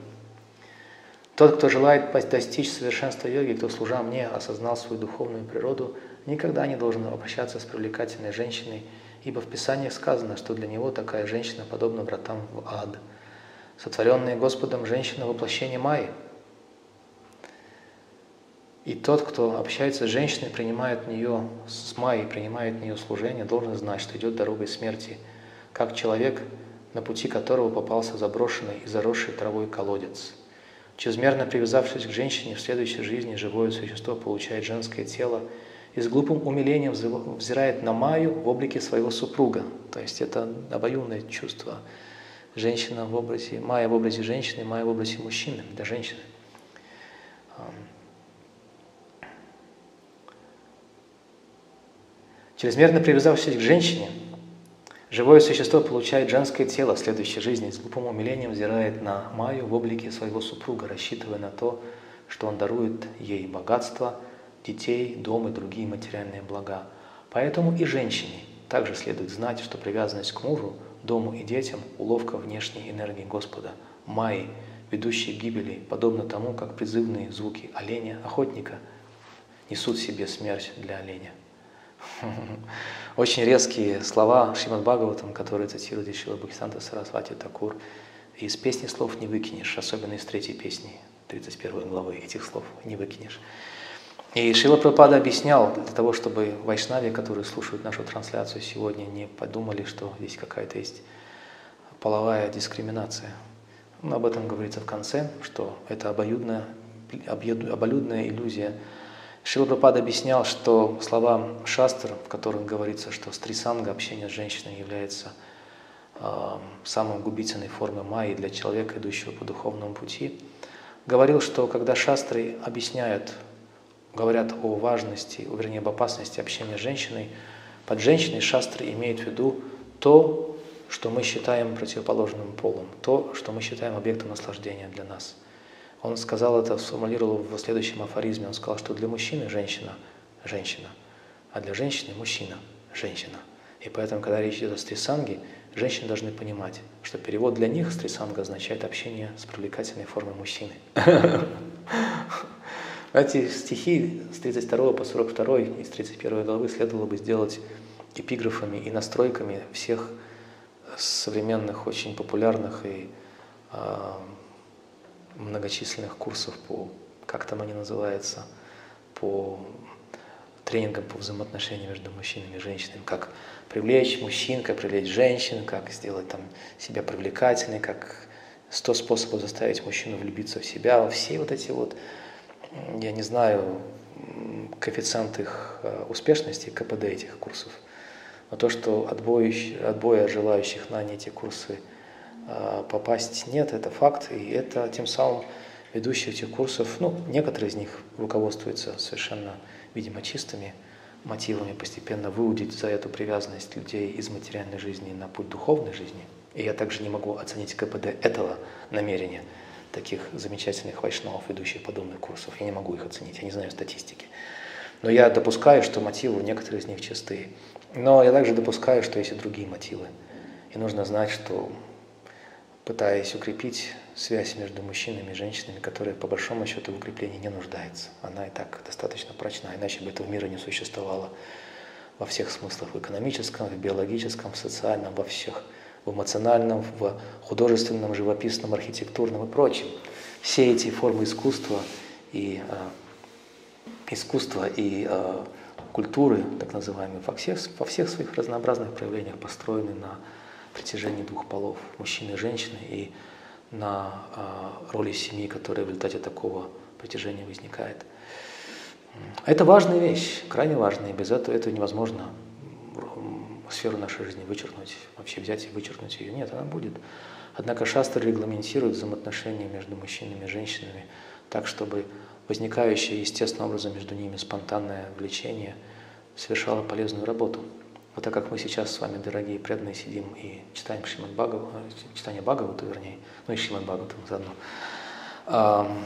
Тот, кто желает достичь совершенства йоги, кто, служа мне, осознал свою духовную природу, никогда не должен обращаться с привлекательной женщиной, ибо в Писаниях сказано, что для него такая женщина подобна вратам в ад. Сотворенные Господом женщина – воплощение Майи. И тот, кто общается с женщиной, принимает нее с Майей, принимает нее служение, должен знать, что идет дорогой смерти – как человек, на пути которого попался заброшенный и заросший травой колодец. Чрезмерно привязавшись к женщине, в следующей жизни живое существо получает женское тело и с глупым умилением взирает на Маю в облике своего супруга. То есть это обоюдное чувство. Женщина в образе, Майя в образе женщины, Майя в образе мужчины, для женщины. Чрезмерно привязавшись к женщине, Живое существо получает женское тело в следующей жизни, с глупым умилением взирает на Майю в облике своего супруга, рассчитывая на то, что он дарует ей богатство, детей, дом и другие материальные блага. Поэтому и женщине также следует знать, что привязанность к мужу, дому и детям – уловка внешней энергии Господа, Майи, ведущей к гибели, подобно тому, как призывные звуки оленя, охотника, несут себе смерть для оленя. Очень резкие слова Шримад Бхагаватам, которые цитирует Ишила Бхактисанта Сарасвати Такур. Из песни слов не выкинешь, особенно из третьей песни, 31 главы, этих слов не выкинешь. И Шила Прабхупада объяснял, для того, чтобы вайшнави, которые слушают нашу трансляцию сегодня, не подумали, что здесь какая-то есть половая дискриминация. Но об этом говорится в конце, что это обоюдная, обоюдная иллюзия Шила Прабхупада объяснял, что слова Шастр, в которых говорится, что стрисанга, общение с женщиной, является э, самой губительной формой майи для человека, идущего по духовному пути, говорил, что когда шастры объясняют, говорят о важности, вернее, об опасности общения с женщиной, под женщиной шастры имеют в виду то, что мы считаем противоположным полом, то, что мы считаем объектом наслаждения для нас. Он сказал это, сформулировал в следующем афоризме, он сказал, что для мужчины женщина – женщина, а для женщины – мужчина – женщина. И поэтому, когда речь идет о стрисанге, женщины должны понимать, что перевод для них стрисанга означает общение с привлекательной формой мужчины. Эти стихи с 32 по 42 и с 31 главы следовало бы сделать эпиграфами и настройками всех современных, очень популярных и э, многочисленных курсов по, как там они называются, по тренингам по взаимоотношениям между мужчинами и женщинами, как привлечь мужчин, как привлечь женщин, как сделать там себя привлекательной, как сто способов заставить мужчину влюбиться в себя, все вот эти вот, я не знаю, коэффициент их э, успешности, КПД этих курсов – но то, что отбоя, отбоя желающих на эти курсы попасть нет, это факт. И это тем самым ведущие этих курсов, ну, некоторые из них руководствуются совершенно, видимо, чистыми мотивами постепенно выудить за эту привязанность людей из материальной жизни на путь духовной жизни. И я также не могу оценить КПД этого намерения таких замечательных вайшнавов, ведущих подобных курсов. Я не могу их оценить, я не знаю статистики. Но я допускаю, что мотивы некоторые из них чистые. Но я также допускаю, что есть и другие мотивы. И нужно знать, что пытаясь укрепить связь между мужчинами и женщинами, которая по большому счету в укреплении не нуждается. Она и так достаточно прочна, иначе бы этого мира не существовало во всех смыслах, в экономическом, в биологическом, в социальном, во всех, в эмоциональном, в художественном, живописном, архитектурном и прочем. Все эти формы искусства и э, искусства и э, культуры, так называемые, во всех, во всех своих разнообразных проявлениях построены на притяжении двух полов, мужчины и женщины, и на э, роли семьи, которая в результате такого притяжения возникает. Это важная вещь, крайне важная, и без этого это невозможно сферу нашей жизни вычеркнуть, вообще взять и вычеркнуть ее. Нет, она будет. Однако шастр регламентирует взаимоотношения между мужчинами и женщинами так, чтобы возникающее естественным образом между ними спонтанное влечение совершало полезную работу. Вот так как мы сейчас с вами, дорогие преданные, сидим и читаем Шримад Бхагаву, э, читание Бхагавату, вернее, ну и Шримад Бхагавату заодно.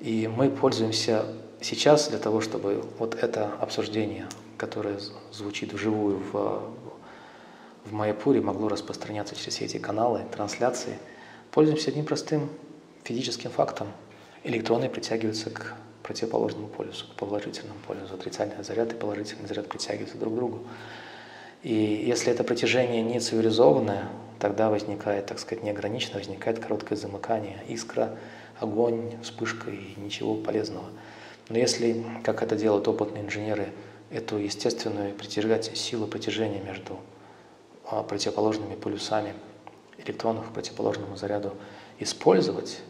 И мы пользуемся сейчас для того, чтобы вот это обсуждение, которое звучит вживую в, в Майяпуре, могло распространяться через все эти каналы, трансляции, пользуемся одним простым физическим фактом – электроны притягиваются к противоположному полюсу, к положительному полюсу. Отрицательный заряд и положительный заряд притягиваются друг к другу. И если это притяжение не цивилизованное, тогда возникает, так сказать, неограниченно, возникает короткое замыкание, искра, огонь, вспышка и ничего полезного. Но если, как это делают опытные инженеры, эту естественную притягать силу притяжения между а, противоположными полюсами электронов к противоположному заряду использовать,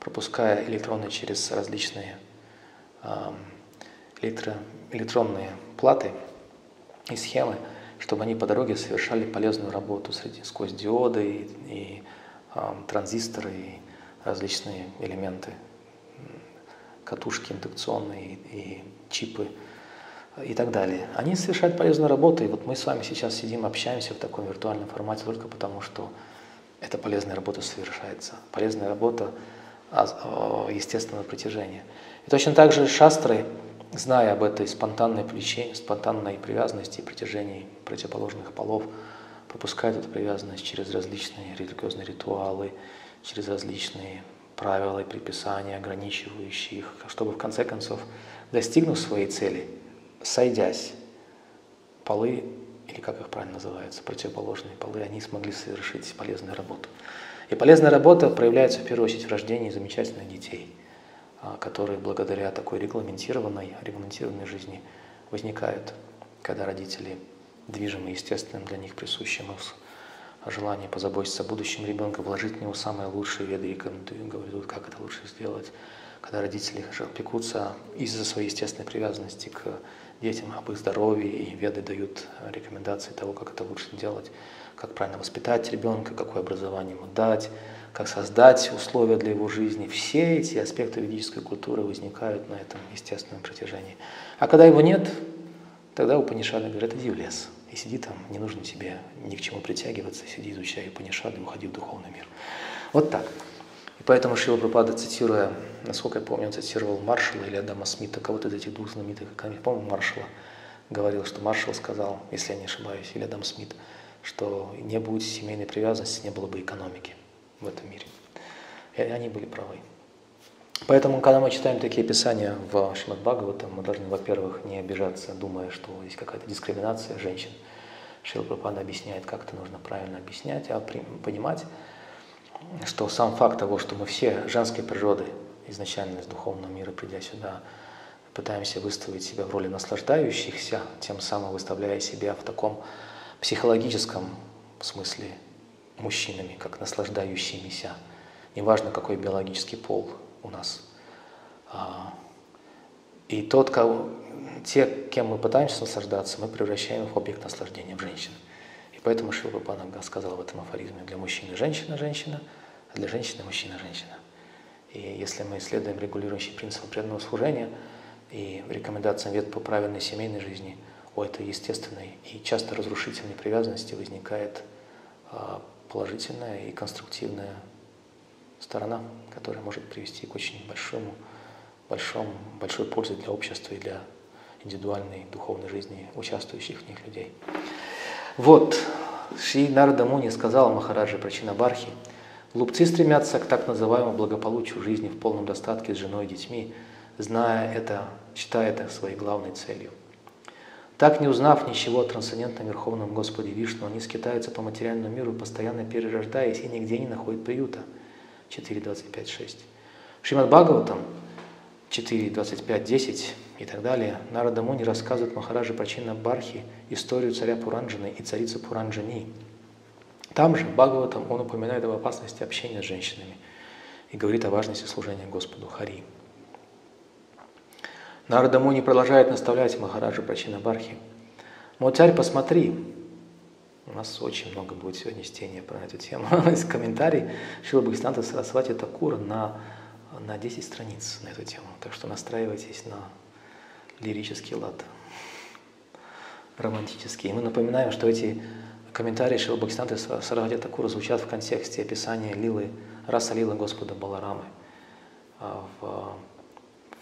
пропуская электроны через различные электро, электронные платы и схемы, чтобы они по дороге совершали полезную работу среди, сквозь диоды и, и э, транзисторы и различные элементы, катушки индукционные и, и чипы и так далее. Они совершают полезную работу, и вот мы с вами сейчас сидим, общаемся в таком виртуальном формате только потому, что эта полезная работа совершается. Полезная работа естественного притяжения. И точно так же шастры, зная об этой спонтанной, плече, спонтанной привязанности и притяжении противоположных полов, пропускают эту привязанность через различные религиозные ритуалы, через различные правила и предписания, ограничивающие их, чтобы в конце концов, достигнув своей цели, сойдясь, полы, или как их правильно называется, противоположные полы, они смогли совершить полезную работу. И полезная работа проявляется в первую очередь в рождении замечательных детей, которые благодаря такой регламентированной, регламентированной жизни возникают, когда родители движимы естественным для них присущим желание позаботиться о будущем ребенка, вложить в него самое лучшее, веды рекомендуют, говорят, как это лучше сделать, когда родители пекутся из-за своей естественной привязанности к детям об их здоровье, и веды дают рекомендации того, как это лучше делать, как правильно воспитать ребенка, какое образование ему дать, как создать условия для его жизни. Все эти аспекты ведической культуры возникают на этом естественном протяжении. А когда его нет, тогда у Панишады говорят, иди в лес и сиди там, не нужно тебе ни к чему притягиваться, сиди, изучай Панишады, уходи в духовный мир. Вот так. И поэтому Шила Пропада, цитируя, насколько я помню, он цитировал Маршала или Адама Смита, кого-то из этих двух знаменитых экономистов, по-моему, Маршала, говорил, что Маршал сказал, если я не ошибаюсь, или Адам Смит, что не будет семейной привязанности, не было бы экономики в этом мире. И они были правы. Поэтому, когда мы читаем такие писания в Шримад Бхагаватам, мы должны, во-первых, не обижаться, думая, что есть какая-то дискриминация женщин. Шрила Прабхупада объясняет, как это нужно правильно объяснять, а понимать, что сам факт того, что мы все женской природы, изначально из духовного мира, придя сюда, пытаемся выставить себя в роли наслаждающихся, тем самым выставляя себя в таком психологическом смысле мужчинами, как наслаждающимися. Неважно, какой биологический пол у нас. А, и тот, кого, те, кем мы пытаемся наслаждаться, мы превращаем в объект наслаждения в женщин. И поэтому Шива Панага сказал в этом афоризме, для мужчины женщина – женщина, а для женщины – мужчина – женщина. И если мы исследуем регулирующий принцип преданного служения и рекомендациям вет по правильной семейной жизни, у этой естественной и часто разрушительной привязанности возникает а, положительная и конструктивная сторона, которая может привести к очень большому, большому, большой пользе для общества и для индивидуальной духовной жизни участвующих в них людей. Вот, Шри Нарада Муни сказал Махараджи Прачинабархи, глупцы стремятся к так называемому благополучию жизни в полном достатке с женой и детьми, зная это, считая это своей главной целью. Так, не узнав ничего о трансцендентном Верховном Господе Вишну, они скитаются по материальному миру, постоянно перерождаясь и нигде не находят приюта. 4.25.6. Шримад Бхагаватам 4.25.10 и так далее. Нарада Муни рассказывает Махараджи Прачина Бархи историю царя Пуранджаны и царицы Пуранджани. Там же, в Бхагаватам, он упоминает об опасности общения с женщинами и говорит о важности служения Господу Хари. Нарада Муни продолжает наставлять Махараджа Прачина Бархи. Мой царь, посмотри, у нас очень много будет сегодня чтения про эту тему. Есть комментарий Шила Бхагистанта Сарасвати Такура на, на 10 страниц на эту тему. Так что настраивайтесь на лирический лад, романтический. И мы напоминаем, что эти комментарии Шила Бхагистанта Сарасвати Такура звучат в контексте описания Лилы, раса Лилы Господа Баларамы. А в,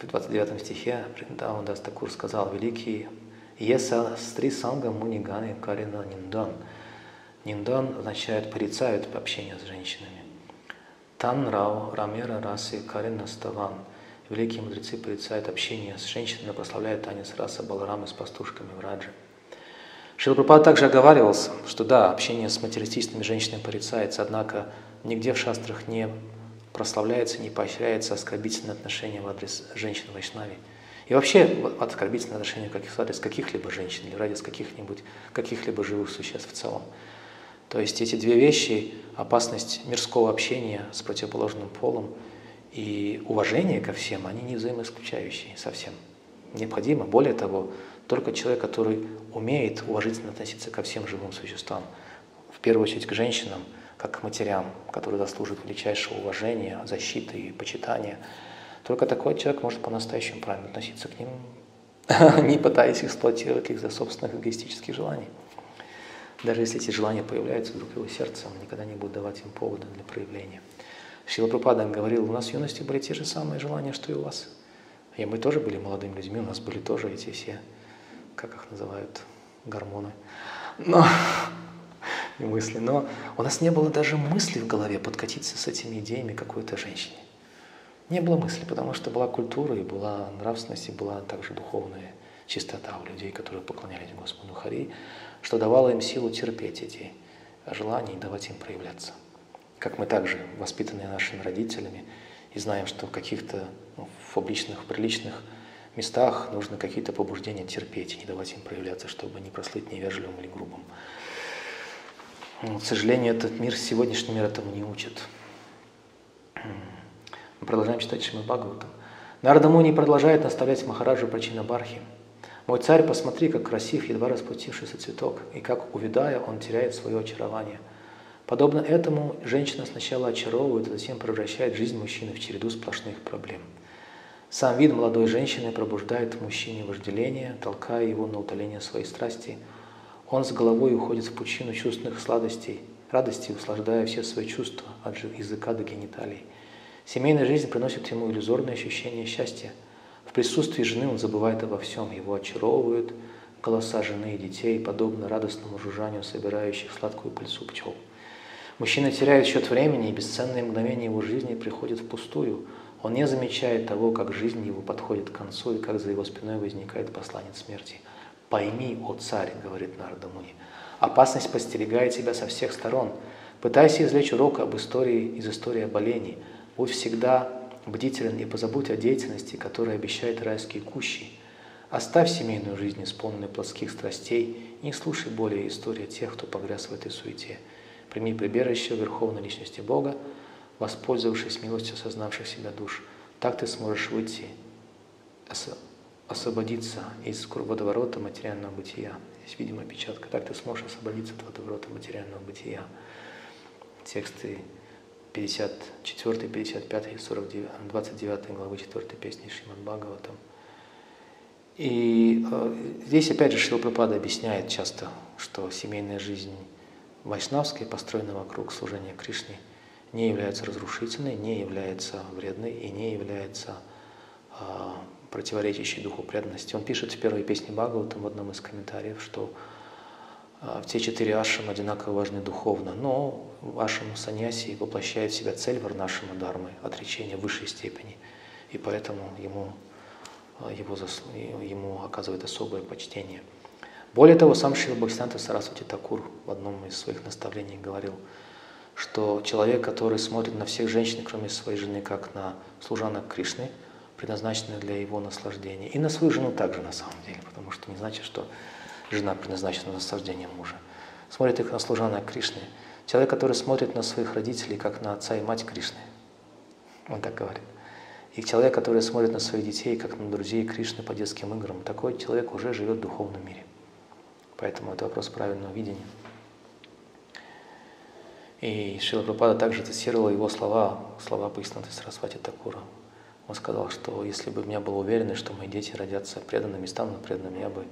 в 29 стихе Вриндаван Дастакур сказал, великий Еса стри санга муниганы карина ниндан. Ниндан означает порицают общение с женщинами. Тан рау рамера расы карина ставан. Великие мудрецы порицают общение с женщинами, прославляют танец раса Баларамы с пастушками в Раджи. Шилапрапад также оговаривался, что да, общение с материалистичными женщинами порицается, однако нигде в шастрах не прославляется, не поощряется оскорбительное отношение в адрес женщин Вайшнави. И вообще оскорбительное отношение каких адрес каких-либо женщин или ради каких-нибудь, каких-либо живых существ в целом. То есть эти две вещи, опасность мирского общения с противоположным полом и уважение ко всем, они не взаимоисключающие совсем. Необходимо, более того, только человек, который умеет уважительно относиться ко всем живым существам, в первую очередь к женщинам, как к матерям, которые заслуживают величайшего уважения, защиты и почитания – только такой человек может по-настоящему правильно относиться к ним, не пытаясь эксплуатировать их за собственных эгоистических желаний. Даже если эти желания появляются вдруг в его сердце, он никогда не будет давать им повода для проявления. Шила Прупада говорил, у нас в юности были те же самые желания, что и у вас. И мы тоже были молодыми людьми, у нас были тоже эти все, как их называют, гормоны. Но, и мысли. Но у нас не было даже мысли в голове подкатиться с этими идеями какой-то женщине. Не было мысли, потому что была культура, и была нравственность, и была также духовная чистота у людей, которые поклонялись Господу Хари, что давало им силу терпеть эти желания и давать им проявляться. Как мы также, воспитанные нашими родителями, и знаем, что в каких-то ну, в публичных, приличных местах нужно какие-то побуждения терпеть и не давать им проявляться, чтобы не прослыть невежливым или грубым. Но, к сожалению, этот мир, сегодняшний мир этому не учит. Мы продолжаем читать Шримад Бхагаватам. Нардамуни продолжает наставлять Махараджу Прачина Бархи. «Мой царь, посмотри, как красив едва распустившийся цветок, и как, увядая, он теряет свое очарование. Подобно этому, женщина сначала очаровывает, а затем превращает жизнь мужчины в череду сплошных проблем. Сам вид молодой женщины пробуждает в мужчине вожделение, толкая его на утоление своей страсти. Он с головой уходит в пучину чувственных сладостей, радости, услаждая все свои чувства от языка до гениталий. Семейная жизнь приносит ему иллюзорное ощущение счастья. В присутствии жены он забывает обо всем, его очаровывают голоса жены и детей, подобно радостному жужжанию собирающих сладкую пыльцу пчел. Мужчина теряет счет времени, и бесценные мгновения его жизни приходят впустую. Он не замечает того, как жизнь его подходит к концу, и как за его спиной возникает посланец смерти. «Пойми, о царь», — говорит Нарда Муни, — «опасность подстерегает тебя со всех сторон. Пытайся извлечь урок об истории из истории болений. Будь всегда бдителен и позабудь о деятельности, которая обещает райские кущи. Оставь семейную жизнь, исполненную плотских страстей, и не слушай более истории тех, кто погряз в этой суете. Прими прибежище Верховной Личности Бога, воспользовавшись милостью осознавших себя душ. Так ты сможешь выйти, освободиться из водоворота материального бытия. Здесь, видимо, опечатка. Так ты сможешь освободиться от водоворота материального бытия. Тексты 54, 55, 49, 29 главы 4 песни Шримад Бхагаватам. И э, здесь опять же Шрила Прабхупада объясняет часто, что семейная жизнь вайшнавская, построенная вокруг служения Кришне, не является разрушительной, не является вредной и не является э, противоречащей духу преданности. Он пишет в первой песне Бхагаватам в одном из комментариев, что а, все четыре ашам одинаково важны духовно, но ашам саньяси воплощает в себя цель варнашама дармы, отречение высшей степени, и поэтому ему, а, его, ему оказывает особое почтение. Более того, сам Шрила Бхактисанта Сарасвати Такур в одном из своих наставлений говорил, что человек, который смотрит на всех женщин, кроме своей жены, как на служанок Кришны, предназначенных для его наслаждения, и на свою жену также на самом деле, потому что не значит, что жена предназначена на наслаждение мужа. Смотрит их на служанок Кришны. Человек, который смотрит на своих родителей, как на отца и мать Кришны. Он так говорит. И человек, который смотрит на своих детей, как на друзей Кришны по детским играм, такой человек уже живет в духовном мире. Поэтому это вопрос правильного видения. И Шила Прабхупада также цитировала его слова, слова Паиснаты Сарасвати Такура. Он сказал, что если бы у меня была уверенность, что мои дети родятся преданными, станут преданными, я бы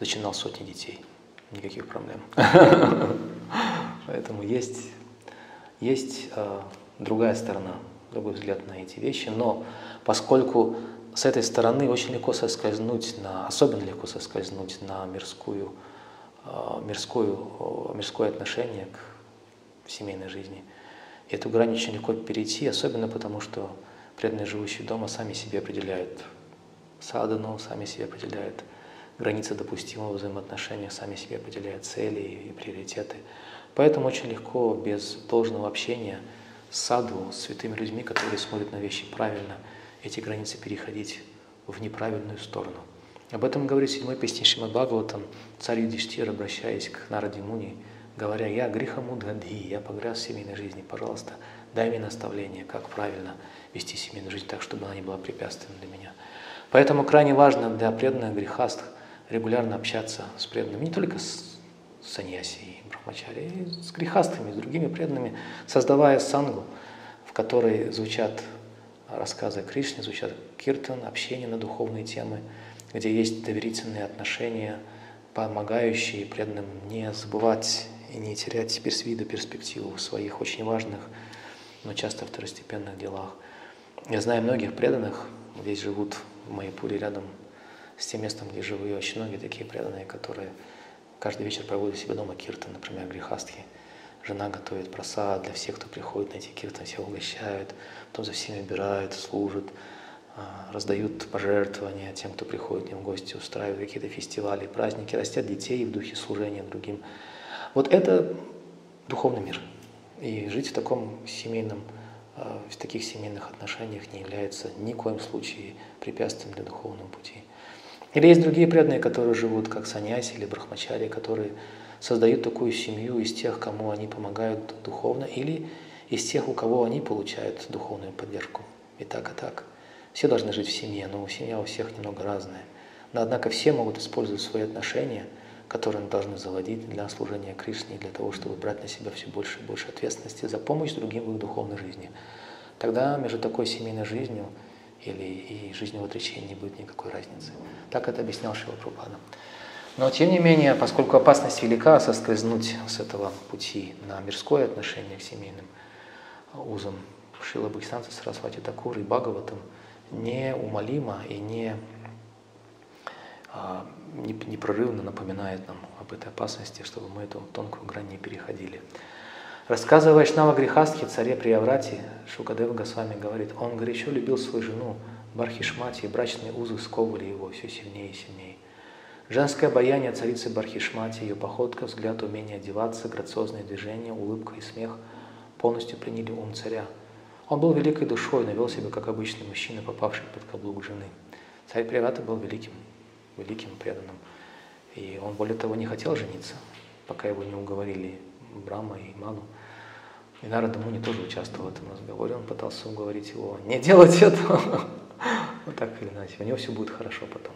зачинал сотни детей. Никаких проблем. Поэтому есть, есть э, другая сторона, другой взгляд на эти вещи. Но поскольку с этой стороны очень легко соскользнуть на, особенно легко соскользнуть на мирскую, э, мирскую, мирское отношение к семейной жизни. Эту грань очень легко перейти, особенно потому, что преданные, живущие дома, сами себе определяют садану, сами себе определяют границы допустимого взаимоотношения, сами себе определяют цели и приоритеты. Поэтому очень легко без должного общения с саду, с святыми людьми, которые смотрят на вещи правильно, эти границы переходить в неправильную сторону. Об этом говорит седьмой Шримад Бхагаватам, царь Юдиштир, обращаясь к Нараде Муни, говоря, «Я грехамудгади, я погряз в семейной жизни, пожалуйста, дай мне наставление, как правильно вести семейную жизнь так, чтобы она не была препятствием для меня». Поэтому крайне важно для преданных грехастых регулярно общаться с преданными, не только с саньяси и брахмачари, и с грехастами, с другими преданными, создавая сангу, в которой звучат рассказы о Кришне, звучат киртан, общение на духовные темы, где есть доверительные отношения, помогающие преданным не забывать и не терять теперь с вида перспективу в своих очень важных, но часто второстепенных делах. Я знаю многих преданных, здесь живут в Майпуре рядом с тем местом, где живу я. Очень многие такие преданные, которые каждый вечер проводят у себя дома киртан, например, грехастки. Жена готовит просад для всех, кто приходит на эти киртаны, всех угощают, потом за всеми убирают, служат, а, раздают пожертвования тем, кто приходит к ним в гости, устраивают какие-то фестивали, праздники, растят детей в духе служения другим. Вот это духовный мир. И жить в таком семейном, а, в таких семейных отношениях не является ни в коем случае препятствием для духовного пути. Или есть другие преданные, которые живут как саньяси или брахмачари, которые создают такую семью из тех, кому они помогают духовно, или из тех, у кого они получают духовную поддержку. И так, и так. Все должны жить в семье, но семья у всех немного разная. Но однако все могут использовать свои отношения, которые должны заводить для служения Кришне, для того, чтобы брать на себя все больше и больше ответственности за помощь другим в их духовной жизни. Тогда между такой семейной жизнью или и жизнью в отречении не будет никакой разницы. Так это объяснял Шива Прабхупада. Но тем не менее, поскольку опасность велика соскользнуть с этого пути на мирское отношение к семейным узам, Шила Бхактисанта Сарасвати Такур и Бхагаватам неумолимо и не, а, непрерывно напоминает нам об этой опасности, чтобы мы эту тонкую грань не переходили. Рассказывая Вайшнава Грихастхи, царе Прияврати, Шукадева Госвами говорит, он горячо любил свою жену Бархишмати, и брачные узы сковывали его все сильнее и сильнее. Женское обаяние царицы Бархишмати, ее походка, взгляд, умение одеваться, грациозные движения, улыбка и смех полностью приняли ум царя. Он был великой душой, но вел себя как обычный мужчина, попавший под каблук жены. Царь Привата был великим, великим преданным. И он, более того, не хотел жениться, пока его не уговорили Брама и Ману. И Нарада Муни тоже участвовал в этом разговоре. Он пытался уговорить его не делать этого. Вот так или иначе. У него все будет хорошо потом.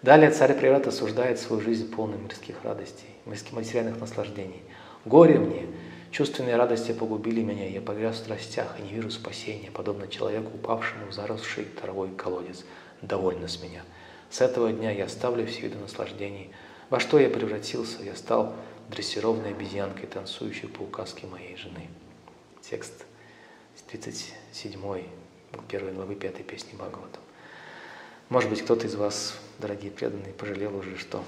Далее царь Приват осуждает свою жизнь полной мирских радостей, мирских материальных наслаждений. Горе мне, чувственные радости погубили меня, я погряз в страстях и не вижу спасения, подобно человеку, упавшему в заросший травой колодец. Довольно с меня. С этого дня я оставлю все виды наслаждений. Во что я превратился? Я стал дрессированной обезьянкой, танцующей по указке моей жены. Текст 37 первой главы пятой песни Бхагаватам. Может быть, кто-то из вас, дорогие преданные, пожалел уже, что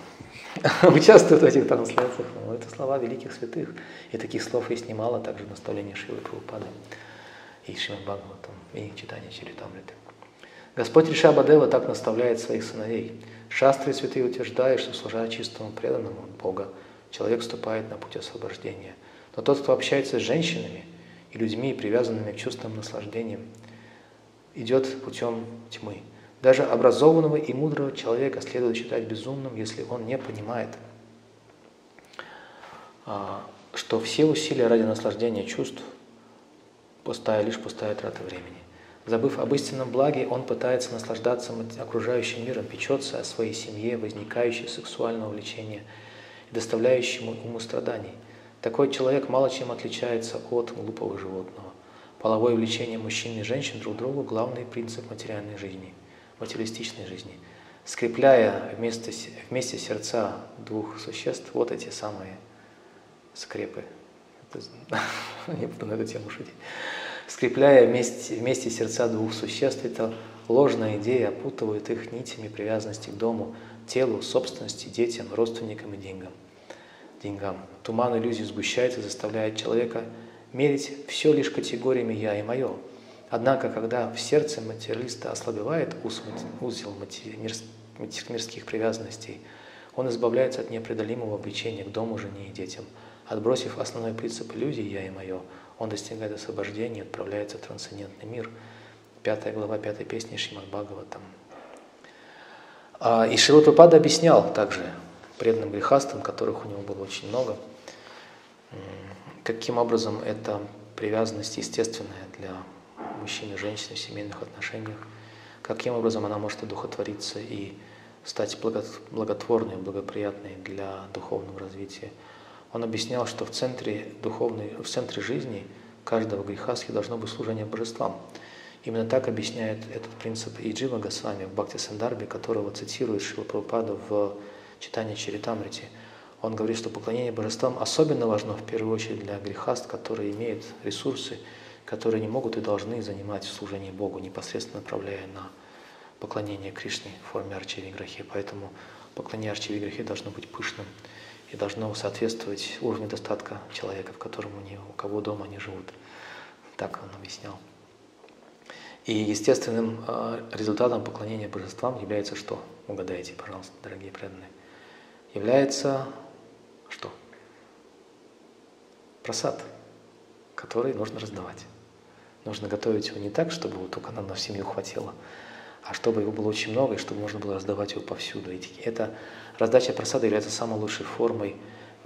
участвует в этих трансляциях. Но это слова великих святых. И таких слов есть немало, также в наставлении Шилы Прабхупады и Шримад Бхагаватам, и читание Чаритамриты. Господь Ришабадева так наставляет своих сыновей. Шастры святые утверждают, что служа чистому преданному Бога, человек вступает на путь освобождения. Но тот, кто общается с женщинами и людьми, привязанными к чувствам наслаждениям, идет путем тьмы. Даже образованного и мудрого человека следует считать безумным, если он не понимает, а, что все усилия ради наслаждения чувств пустая, лишь пустая трата времени. Забыв об истинном благе, он пытается наслаждаться окружающим миром, печется о своей семье, возникающей сексуального влечения и доставляющему ему страданий. Такой человек мало чем отличается от глупого животного. Половое влечение мужчин и женщин друг к другу – главный принцип материальной жизни – материалистичной жизни, скрепляя вместе, вместе сердца двух существ вот эти самые скрепы. Не буду на эту тему шутить. Скрепляя вместе, вместе сердца двух существ, это ложная идея опутывает их нитями привязанности к дому, телу, собственности, детям, родственникам и деньгам. деньгам. Туман иллюзий сгущается, заставляет человека мерить все лишь категориями «я» и «моё», Однако, когда в сердце материалиста ослабевает узел мирских привязанностей, он избавляется от непреодолимого влечения к дому, жене и детям. Отбросив основной принцип иллюзии «я и мое», он достигает освобождения и отправляется в трансцендентный мир. Пятая глава пятой песни Шримад Бхагаватам. А, и Шрила Прабхупада объяснял также преданным грехастам, которых у него было очень много, каким образом эта привязанность естественная для мужчины и женщины в семейных отношениях, каким образом она может одухотвориться и стать благотворной, благоприятной для духовного развития. Он объяснял, что в центре духовной, в центре жизни каждого грехасхи должно быть служение божествам. Именно так объясняет этот принцип и Джива Госвами в Бхакти Сандарбе, которого цитирует Шила в читании Чаритамрити. Он говорит, что поклонение божествам особенно важно в первую очередь для грехаст, которые имеют ресурсы которые не могут и должны занимать в служении Богу, непосредственно направляя на поклонение Кришне в форме арчи грехи. Поэтому поклонение арчи грехи должно быть пышным и должно соответствовать уровню достатка человека, в котором они, у кого дома они живут. Так он объяснял. И естественным а, результатом поклонения божествам является что? Угадайте, пожалуйста, дорогие преданные. Является что? Просад, который нужно раздавать. Нужно готовить его не так, чтобы его только нам на семью хватило, а чтобы его было очень много, и чтобы можно было раздавать его повсюду. И эта раздача просада является самой лучшей формой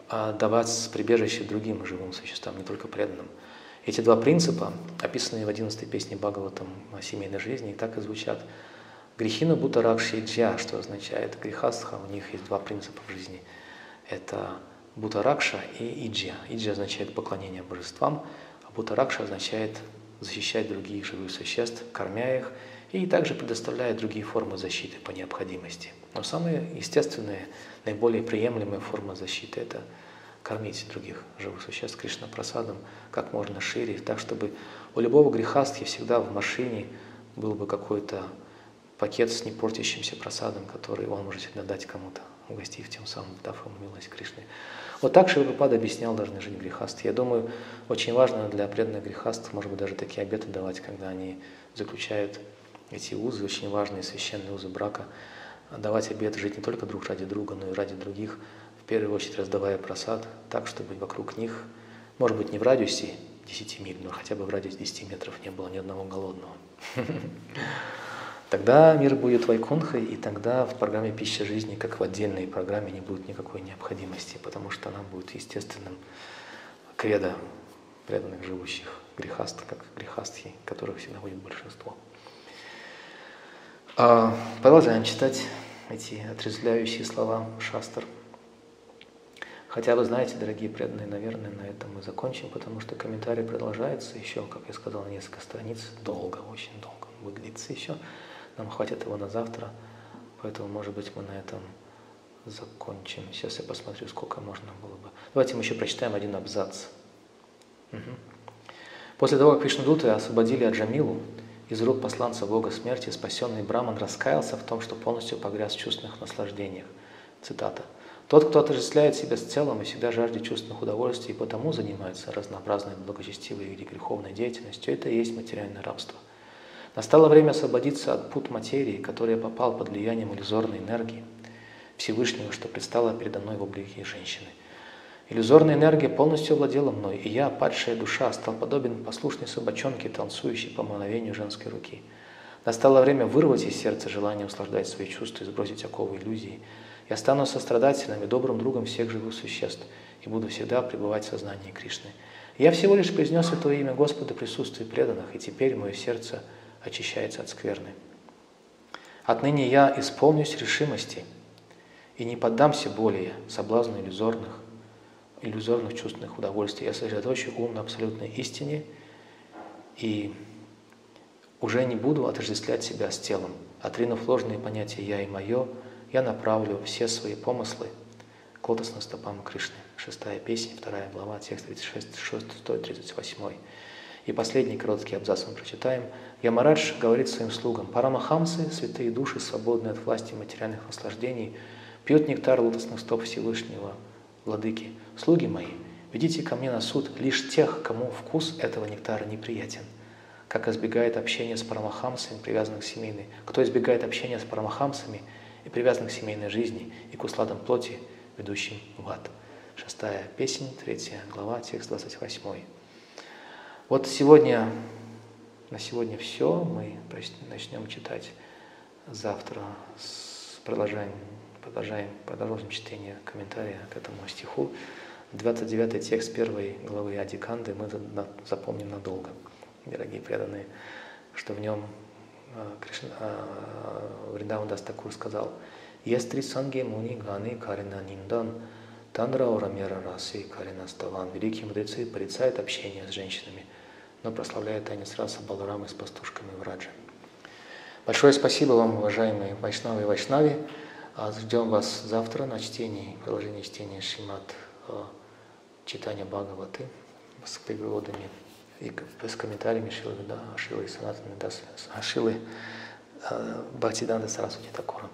а, давать прибежище другим живым существам, не только преданным. Эти два принципа, описанные в 11 песне Бхагаватам о семейной жизни, так и звучат. Грехина будто ракши джья, что означает грехастха, у них есть два принципа в жизни. Это Бутаракша и Иджья. Иджья означает поклонение божествам, а Бутаракша означает защищать других живых существ, кормя их, и также предоставляя другие формы защиты по необходимости. Но самые естественные, наиболее приемлемые формы защиты – это кормить других живых существ Кришна просадом как можно шире, так чтобы у любого грехастки всегда в машине был бы какой-то пакет с непортящимся просадом, который он может дать кому-то, угостив тем самым, дав ему милость Кришны. Вот так Шилапад объяснял должны жить грехасты. Я думаю, очень важно для преданных грехастов, может быть, даже такие обеты давать, когда они заключают эти узы, очень важные священные узы брака, давать обет жить не только друг ради друга, но и ради других, в первую очередь раздавая просад, так, чтобы вокруг них, может быть, не в радиусе 10 миль, но хотя бы в радиусе 10 метров не было ни одного голодного. Тогда мир будет вайкунхой, и тогда в программе «Пища жизни», как в отдельной программе, не будет никакой необходимости, потому что она будет естественным кредо преданных живущих грехаст, как грехастхи, которых всегда будет большинство. А, продолжаем читать эти отрезвляющие слова Шастер. Хотя вы знаете, дорогие преданные, наверное, на этом мы закончим, потому что комментарий продолжается еще, как я сказал, несколько страниц, долго, очень долго длиться еще. Нам хватит его на завтра, поэтому, может быть, мы на этом закончим. Сейчас я посмотрю, сколько можно было бы. Давайте мы еще прочитаем один абзац. Угу. После того, как Вишнудуты освободили Аджамилу из рук посланца Бога смерти, спасенный Браман раскаялся в том, что полностью погряз в чувственных наслаждениях. Цитата. «Тот, кто отождествляет себя с целым и всегда жаждет чувственных удовольствий и потому занимается разнообразной благочестивой или греховной деятельностью, это и есть материальное рабство. Настало время освободиться от пут материи, который попал под влиянием иллюзорной энергии Всевышнего, что предстало передо мной в облике женщины. Иллюзорная энергия полностью овладела мной, и я, падшая душа, стал подобен послушной собачонке, танцующей по мановению женской руки. Настало время вырвать из сердца желание услаждать свои чувства и сбросить оковы иллюзии. Я стану сострадательным и добрым другом всех живых существ и буду всегда пребывать в сознании Кришны. Я всего лишь произнес это имя Господа в присутствии преданных, и теперь мое сердце – очищается от скверны. Отныне я исполнюсь решимости и не поддамся более соблазну иллюзорных, иллюзорных чувственных удовольствий. Я сосредоточу ум на абсолютной истине и уже не буду отождествлять себя с телом. Отринув ложные понятия «я» и «моё», я направлю все свои помыслы к лотосным стопам Кришны. Шестая песня, вторая глава, текст 36, 6, 138. И последний короткий абзац мы прочитаем. Ямарадж говорит своим слугам, «Парамахамсы, святые души, свободные от власти материальных наслаждений, пьют нектар лотосных стоп Всевышнего, Владыки. Слуги мои, ведите ко мне на суд лишь тех, кому вкус этого нектара неприятен, как избегает общения с парамахамсами, привязанных к семейной. Кто избегает общения с парамахамсами и привязанных к семейной жизни и к усладам плоти, ведущим в ад». Шестая песня, третья глава, текст 28. Вот сегодня, на сегодня все. Мы начнем читать завтра. С продолжаем, продолжаем, продолжим чтение комментария к этому стиху. 29 текст первой главы Адиканды мы запомним надолго, дорогие преданные, что в нем а, Кришна, а, Вриндаван Дастакур сказал «Естри санге муни ганы карина ниндан, тандра орамера раси карина ставан». Великие мудрецы порицают общение с женщинами – но прославляет танец раса Баларамы с пастушками в Раджи. Большое спасибо вам, уважаемые Вайшнавы и Вайшнави. А, ждем вас завтра на чтении, продолжении чтения Шимат а, читания Бхагаваты с переводами и с комментариями Шилы, да, Шилы и Санатами, да, Шилы Бхактиданда Сарасвати Такура.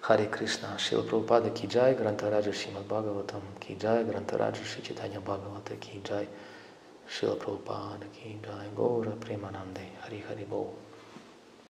Хари Кришна, Шила Прабхупада Киджай, Грантараджа Шимад Бхагаватам Киджай, Грантараджа Шичитания Бхагавата Киджай. Шила ki Jai Gaura Premanande Hari Hari Bol.